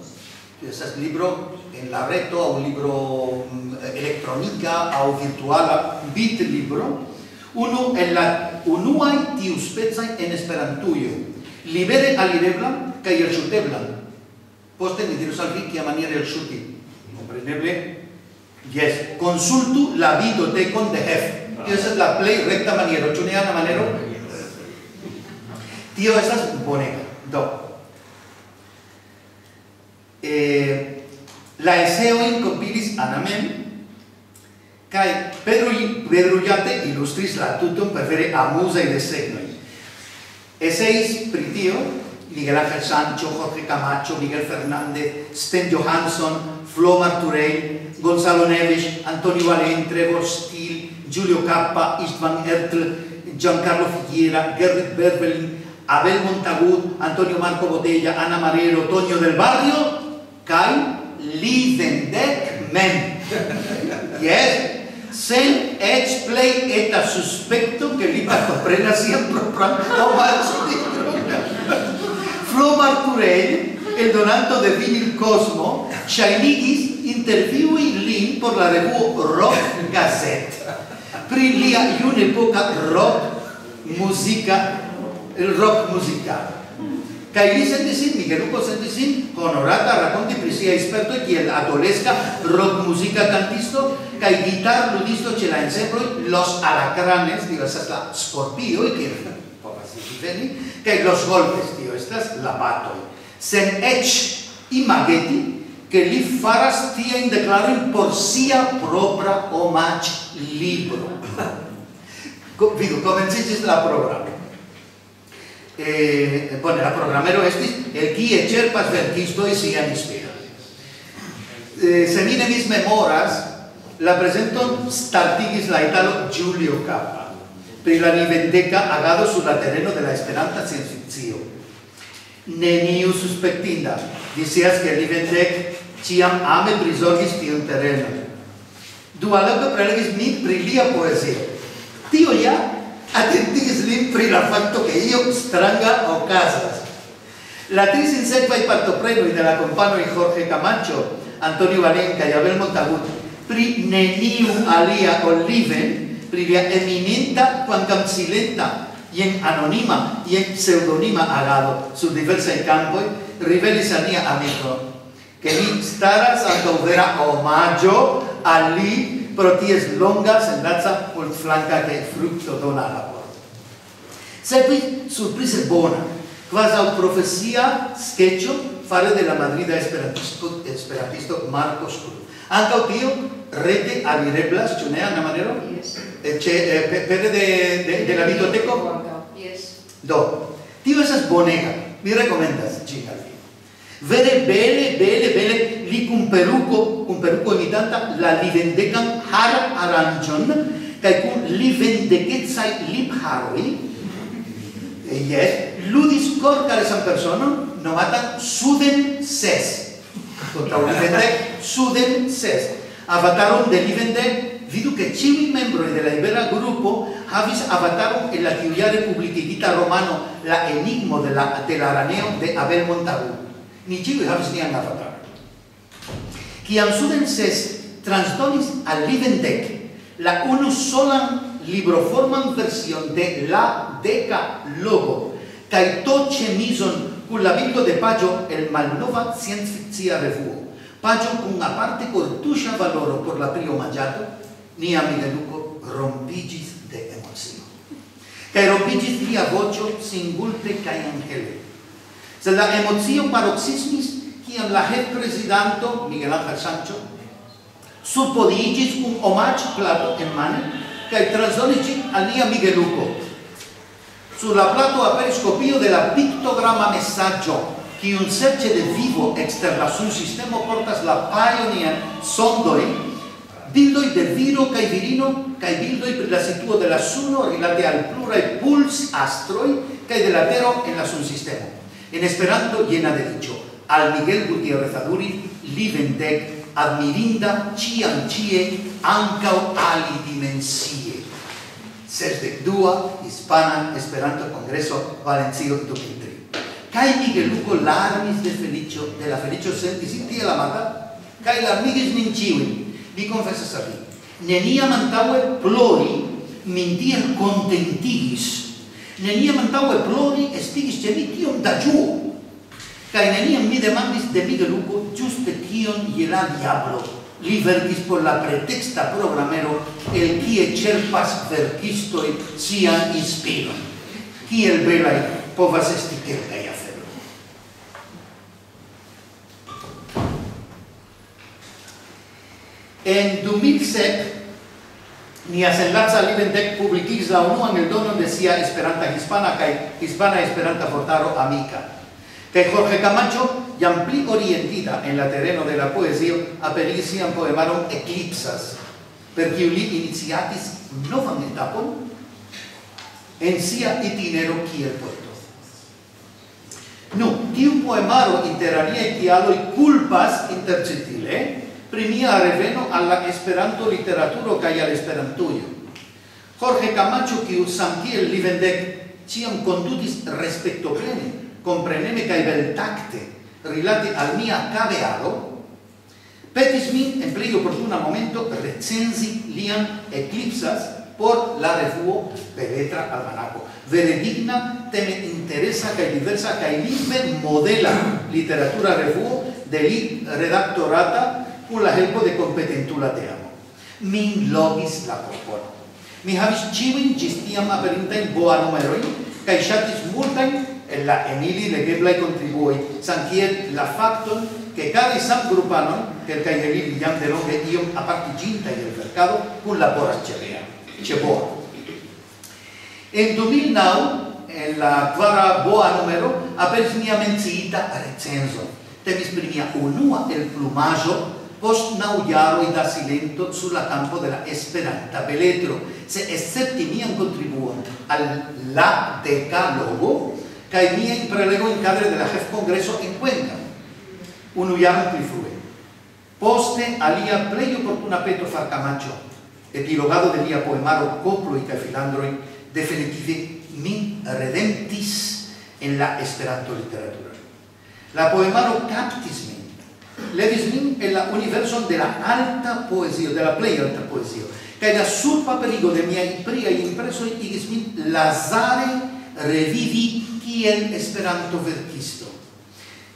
que es libro En la reto a un libro mm, elettronica a un virtuala bit libro. Unu en la uno unuaj tiuspecaj en Esperantujo libere alirebla kaj elŝutebla poste mi diros al vi kiamaniere elŝuti kompreneble jes konsultu la bibliotekon de Hef tio estas la plej rekta maniero ĉu ne ana maniero tio estas bonega do. Eh, la eseoin copilis anamem, Kai Pedrullate illustris la tuton per vere amusai desegnoi. Eseis pritio, Miguel Ángel Sancho, Jorge Camacho, Miguel Fernández, Sten Johansson, Flo Marturell, Gonzalo Neves, Antonio Valentre, Trevor Steele, Giulio Cappa, Istvan Ertl, Giancarlo Figuera, Gerrit Berbelin, Abel Montagut, Antonio Marco Botella, Ana Marero, Toño del Barrio, Kai Lizendek men. Yes. Sen eĉ plej eta suspekto, ke li partoprenas sian propran omaĉilibron. Flo Marturell, eldonanto de Vinil Cosmo, ŝajnigis intervjui lin por la revuo Rock Gazette pri lia junepoka rock muzika, rock muzikado. Kai li sentis sin, Migeluko sentis honorata raconti pri sia esperto kiel adolesca rock musica cantisto kai guitar ludisto ce la ensemblo Los Alacranes, diversas la scorpioj kiel povas diveni, kai los golpes, tio estas la bato. Sen eĉ imageti che li faras tiajn deklarojn por sia propra omaĝlibro. Vidu, komenciĝis la programo. Eh, eh, bueno, la programero estis, el qui kie verkisto e sian inspira. Eh, se mi ne memoras, la presento startigis la italo Giulio Cappa pri la nivendeca agado sur la terreno de la Esperanta sciencio. Neniu suspectinda disias que Livendec ciam ame prisorgis tion terreno. Dualoge prelegis mi pri lia poesia. Tio ja attentigis lin pri la fakto che io stranga okazas. La tri i partopreno de la kompanoj Jorge Camacho, Antonio Valenca y Abel Montagut pri neniu alia ol liven pri lia eminenta quancam silenta ien anonima en pseudonima agado su diversa campoj rivelis a nia amico, que li staras ankaŭ vera omaggio a li pro ties longa, sendaza ol flanca che frutto dona la laboro. Seppi surprise bona, quasi profesia sketcho fare della Madrida Esperantisto, Esperantisto Marco Anca o tio rete avireblas, ciu ne Anna Manero? Yes. E c'è eh, pere de, de, de la biblioteco? Yes. Do, tio esas bonega, mi recomendas, cica. Vere bele, bele, bele, li cumperuco, cumperuco imitanta la livendecan har aranchon, cae cum livendecetsai lipharoi, yes, ludis corcare san persono, nomata suden ses. Contra livendec, suden ses. Avatarum de livendec, vidu que ciui membroi de la Ibera Grupo havis avataron en la teoría republiquigita romano la enigmo de la, del araneo de Abel Montagu. Ni ciui havis nian avataron. Ciam suden ses transdonis al Livendec la unu solan libroforman version de la deca logo cae to cemison cun la bildo de pagio el malnova scienza revuo. Pagio cun aparte cortuscia valoro por la prio mangiato nia mi rompigis de emozio Cae rompigis via vocio singulte cae angele. Se la emozio paroxismis kiam la head presidanto Miguel Ángel Sancho supodigis un homage plato en mane kaj transdonis ĝin al nia Migueluko. Sur la plato aperis copio de la pictograma messaggio que un serce de vivo ekster la sunsistemo portas la pajonian sondoi, bildoi de viro cae virino, cae bildoi per la situo de la suno rilate al plurae puls astroi cae de la tero en la sun sistema. En Esperanto llena de dicho al Miguel Gutiérrez Aduriz li vendec admirinda ciam cie ancau ali dimensie. Sesdec dua Hispana Esperanto Congreso Valencio 2003. Cai Migueluco larmis de felicio, de la felicio sentis in tie la mata, cai larmigis min ciui. Mi confessas a vi, nenia mantaue plori min tien contentigis, neniam antaue plori estigis ce vi tiom da giuo, Kaj neniam mi demandis de Miguel Hugo ĝuste kion je la diablo li verkis por la pretexta programero el kie ĉerpas verkistoj sian inspiron. Kiel belaj povas esti kelkaj aferoj. En 2007 nia senlaca libendec publikigis la unuan eldonon de sia Esperanta Hispana kaj Hispana Esperanta Fortaro Amika que Jorge Camacho, jam pli orientita en la terreno de la poesía, aperis sian poemaron Eclipsas, per kiu li iniciatis novan etapon en sia itinero kiel poeto. Nu, tiu poemaro inter aliei tialoi culpas intercetile, primia reveno alla Esperanto literaturo kaj al Esperantujo. Jorge Camacho, kiu samkiel li vendek, ciam condutis respecto plene compreneme kaj beltakte rilate al mia caveado, petis min en plej oportuna momento recenzi lian Eclipsas por la revuo Beletra Almanaco. Veredigna, teme interesa kaj diversa kaj libe modela literatura revuo de li redaktorata kun la helpo de competentula teamo. Min logis la propono. Mi havis ĉiujn ĝis tiam aperintajn boanumerojn kaj ŝatis multajn en la emili legeblai contribui san kiel la facton che cada san grupanon, che kai de ili jam de longe iom apartiginta del mercado, cun laboras celea, ceboa. En 2009, en la quara boa numero, aperis mia menciita recenso. Temis per mia unua el plumajo post nau jaroi da silento sulla campo della Esperanta Beletro, se escepti mian contribuon al la decalogo, cae mia in prelego in cadre della jef congreso in Cuenca. Un iaro più frue poste alia plei opportuna peto far camacho epilogado de mia poemaro coplo y cafilandroi definitive min redemptis en la esperanto literatura. La poemaro captis min. Levis min en la universo de la alta poesía, de la play alta poesía. Kaj la sur paperigo de mia impria impreso igis min lazare revivi kiel Esperanto-verkisto.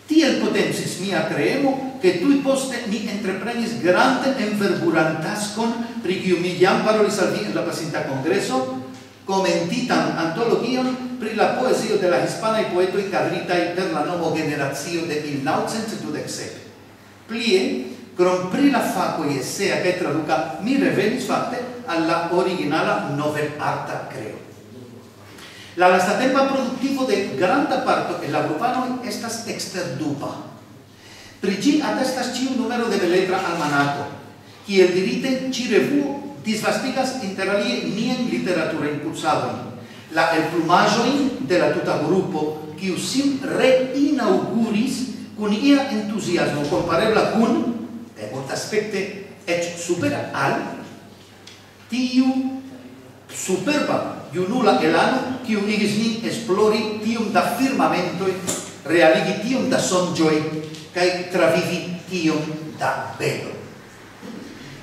Tiel potencis mia tremo, che tui poste mi entreprenis grande enverburan taskon, pri kiu mi jam parolis al vi en la pasinta congreso, commentitan antologion pri la poesio de la hispanai poetoi cadritai per la nomo generazio de 1927. Plie, krom pri la facoi essea che traduca, mi revenis fatte alla originala novel arta crea. La lasta tempa produktivo de granda parto el la grupanoj estas dupa. Pri ĝi atestas ĉiu numero de beletra almanaco, el dirite ci revu disvastigas interalie nien literatura impulsadon, la elplumaĵojn de la tuta grupo, kiu sin reinauguris kun ia entuziasmo komparebla kun, eh, aspecte, eĉ supera al, tiu superba junula elano kiu igis nin esplori tiom da firmamentoj realigi tiom da sonĝoj kaj travivi tiom da belo.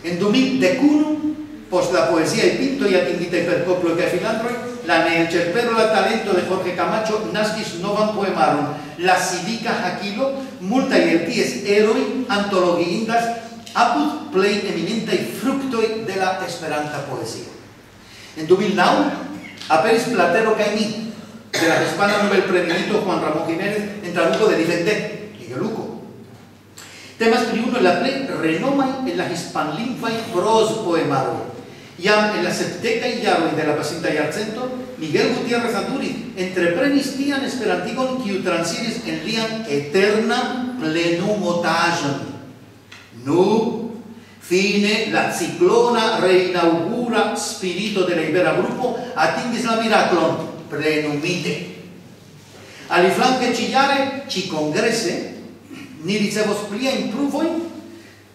En 2011, post la poesia e pinto y atingitai per coplo que filandroi la neelĉerpero la talento de Jorge Camacho nascis novan poemarum La sidica jaquilo multa y el ties eroj antologiindas apud plei eminentaj fructoi de la Esperanta poesia En 2009 aperis Platero Caimí de la hispana Nobel Premio Juan Ramón Jiménez en traduco de Vicente Luco. Temas pri uno la plei renomai en la hispanlingvai pros poemaro Iam en la septeca iaroi de la pasinta iarcento, Miguel Gutiérrez Anduri entreprenis tian esperantigon kiu transiris en lian eterna plenumotajon. Nu, Fine la ciclona reinaugura spirito de Ibera grupo atingis la miraclon plenumite. Ali flanque ci congresse ni ricevos plia pruvoi,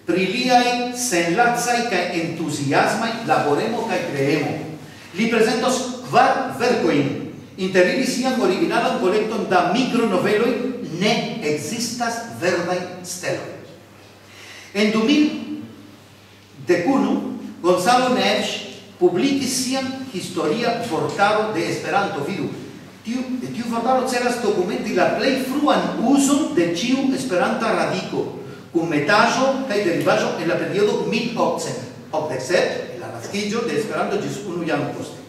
pri liai senlazai ca entusiasmai laboremo ca creemo. Li presentos kvar vercoin, interili sian originalan collecton da micronoveloi ne existas verdai steloi. En 2000 Decunu, Gonzalo Neves publicis sian historia vortaro de Esperanto, vidu. Tiu, tiu vortaro celas documenti la plei fruan uson de ciu Esperanta radiko, cum metajo kaj derivajo en la periodo 1800, 1800, en la naskiĝo de Esperanto ĝis unu jaro poste.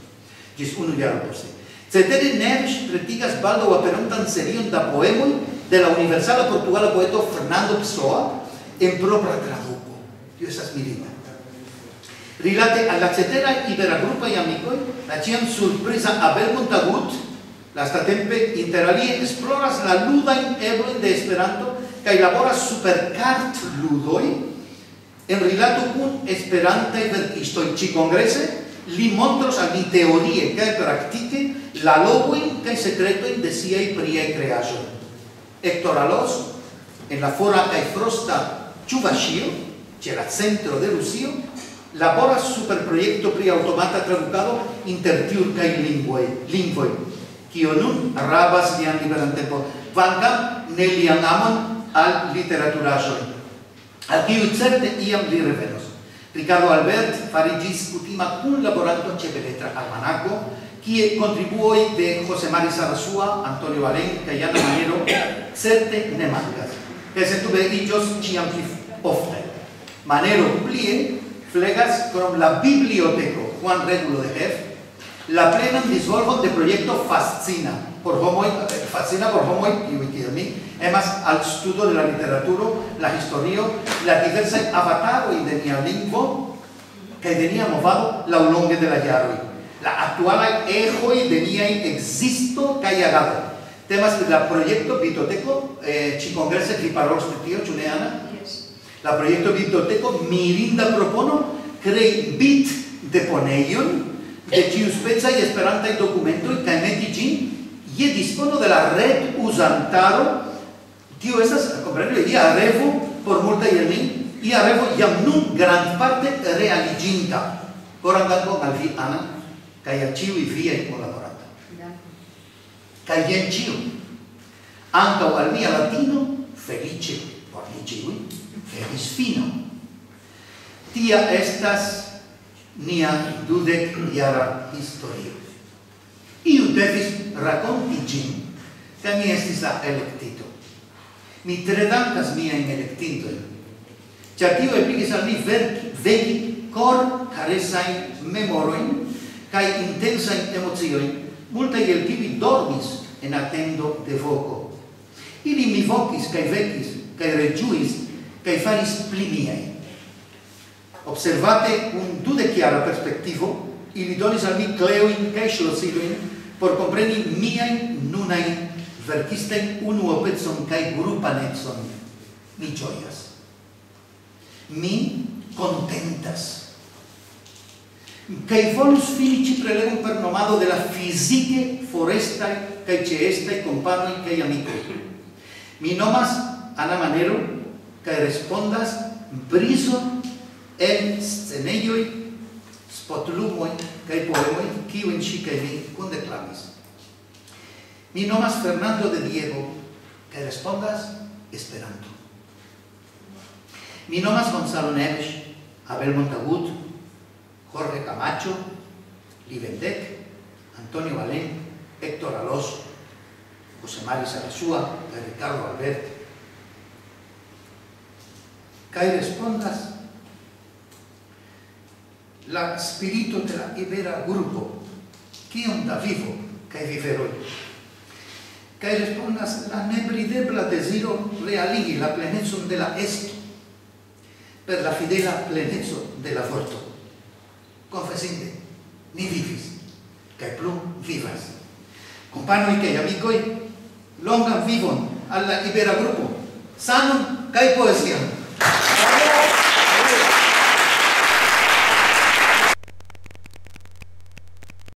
Ĝis unu jaro poste. Cetere Neves pretigas baldaŭ aperontan serion da poemoj de la universala portugala poeto Fernando Pessoa en propra traduko. Tio estas mirinda rilate alla cetera ibera grupa i amicoi, la ciam surpresa abel contagut, la statempe interalie esploras la luda in ebro de Esperanto ca laboras supercart ludoi, en rilato kun Esperanta e verkisto ci kongrese li montros al di teorie kaj practice la logojn kaj sekretojn de siaj priaj kreaĵoj. Hector Alos en la fora kaj frosta Ĉuvaŝio, ĉe la centro de Rusio, laboras super proiecto pri automata traducado inter tiurcae lingvoi, lingvoi, kio nun rabas lian liberan tempo, quancam ne lian amon al literaturaĵoj, al kiu certe iam li revenos. Ricardo Albert farigis kutima kunlaboranto ĉe Beletra Almanako, kie contribuoi de José Mari Sarasua, Antonio Valen, kaj Jana Manero certe ne mankas. Kaj sendube iĝos ĉiam pli ofte. Manero plie flegas krom la biblioteko Juan regulo de F, la plena disvolvo de proyecto fascina por homoj, eh, fascina por homoj kiuj kiel mi al studo de la literaturo, la historio, la diversaj avataroj de nia lingvo kaj de nia movado laŭlonge de la jaroj, la aktualaj eĥoj de niaj ekzisto kaj. Temas pri la projekto Bitoteko, eh, ĉi kongrese pri parolos pri tio. la proyecto biblioteko mirinda propono crei bit deponeion de ciu spezai esperantai documento y meti gin je dispono de la red usantaro tio esas compreneble, ia revo por multa el ni, ia revo ya nun gran parte realiginta. por danko al vi, Ana, kai a ciui y collaborata. Kai en ciu. Anca al mia latina, disfino. Tia estas nia dudec iara historio. Iu devis raconti gin, ca mi estis la electito. Mi tre dankas miain electintoin, cia tio epigis al mi vegi cor caresai, memoroin cae intensai emocioin, multai el tibi dormis en atendo de voco. Ili mi vocis cae vecis, cae regiuis cae faris pli miei. Observate un dudeciara perspectivo, ili donis al mi cleoin cae schlossiloin por compreni miain nunain vertistein kai cae grupanetson. Mi gioias. Mi contentas. Cae volus finici ci per nomado de la fisique forestae cae ceestae companoi cae amicoi. Mi nomas Ana Manero, cae respondas briso en sceneioi, spotlumoi, cae poemoi, quiu in ci cae mi cum declamis. Mi nomas Fernando de Diego, cae respondas esperanto. Mi nomas Gonzalo Neves, Abel Montagut, Jorge Camacho, Livendec, Antonio Valén, Héctor Alós, José Mari Sarasúa, Ricardo Albert, cae respondas la spirito de la ibera grupo, quion da vivo, cae viveroi. Cae respondas la nebridebla desiro realigi la plenezum de la est per la fidela plenezzo de la forto confesinde ni vivis, cae plu vivas. Companoi cae amicoi, longan vivon alla ibera grupo, sanum cae poesiam Thank you.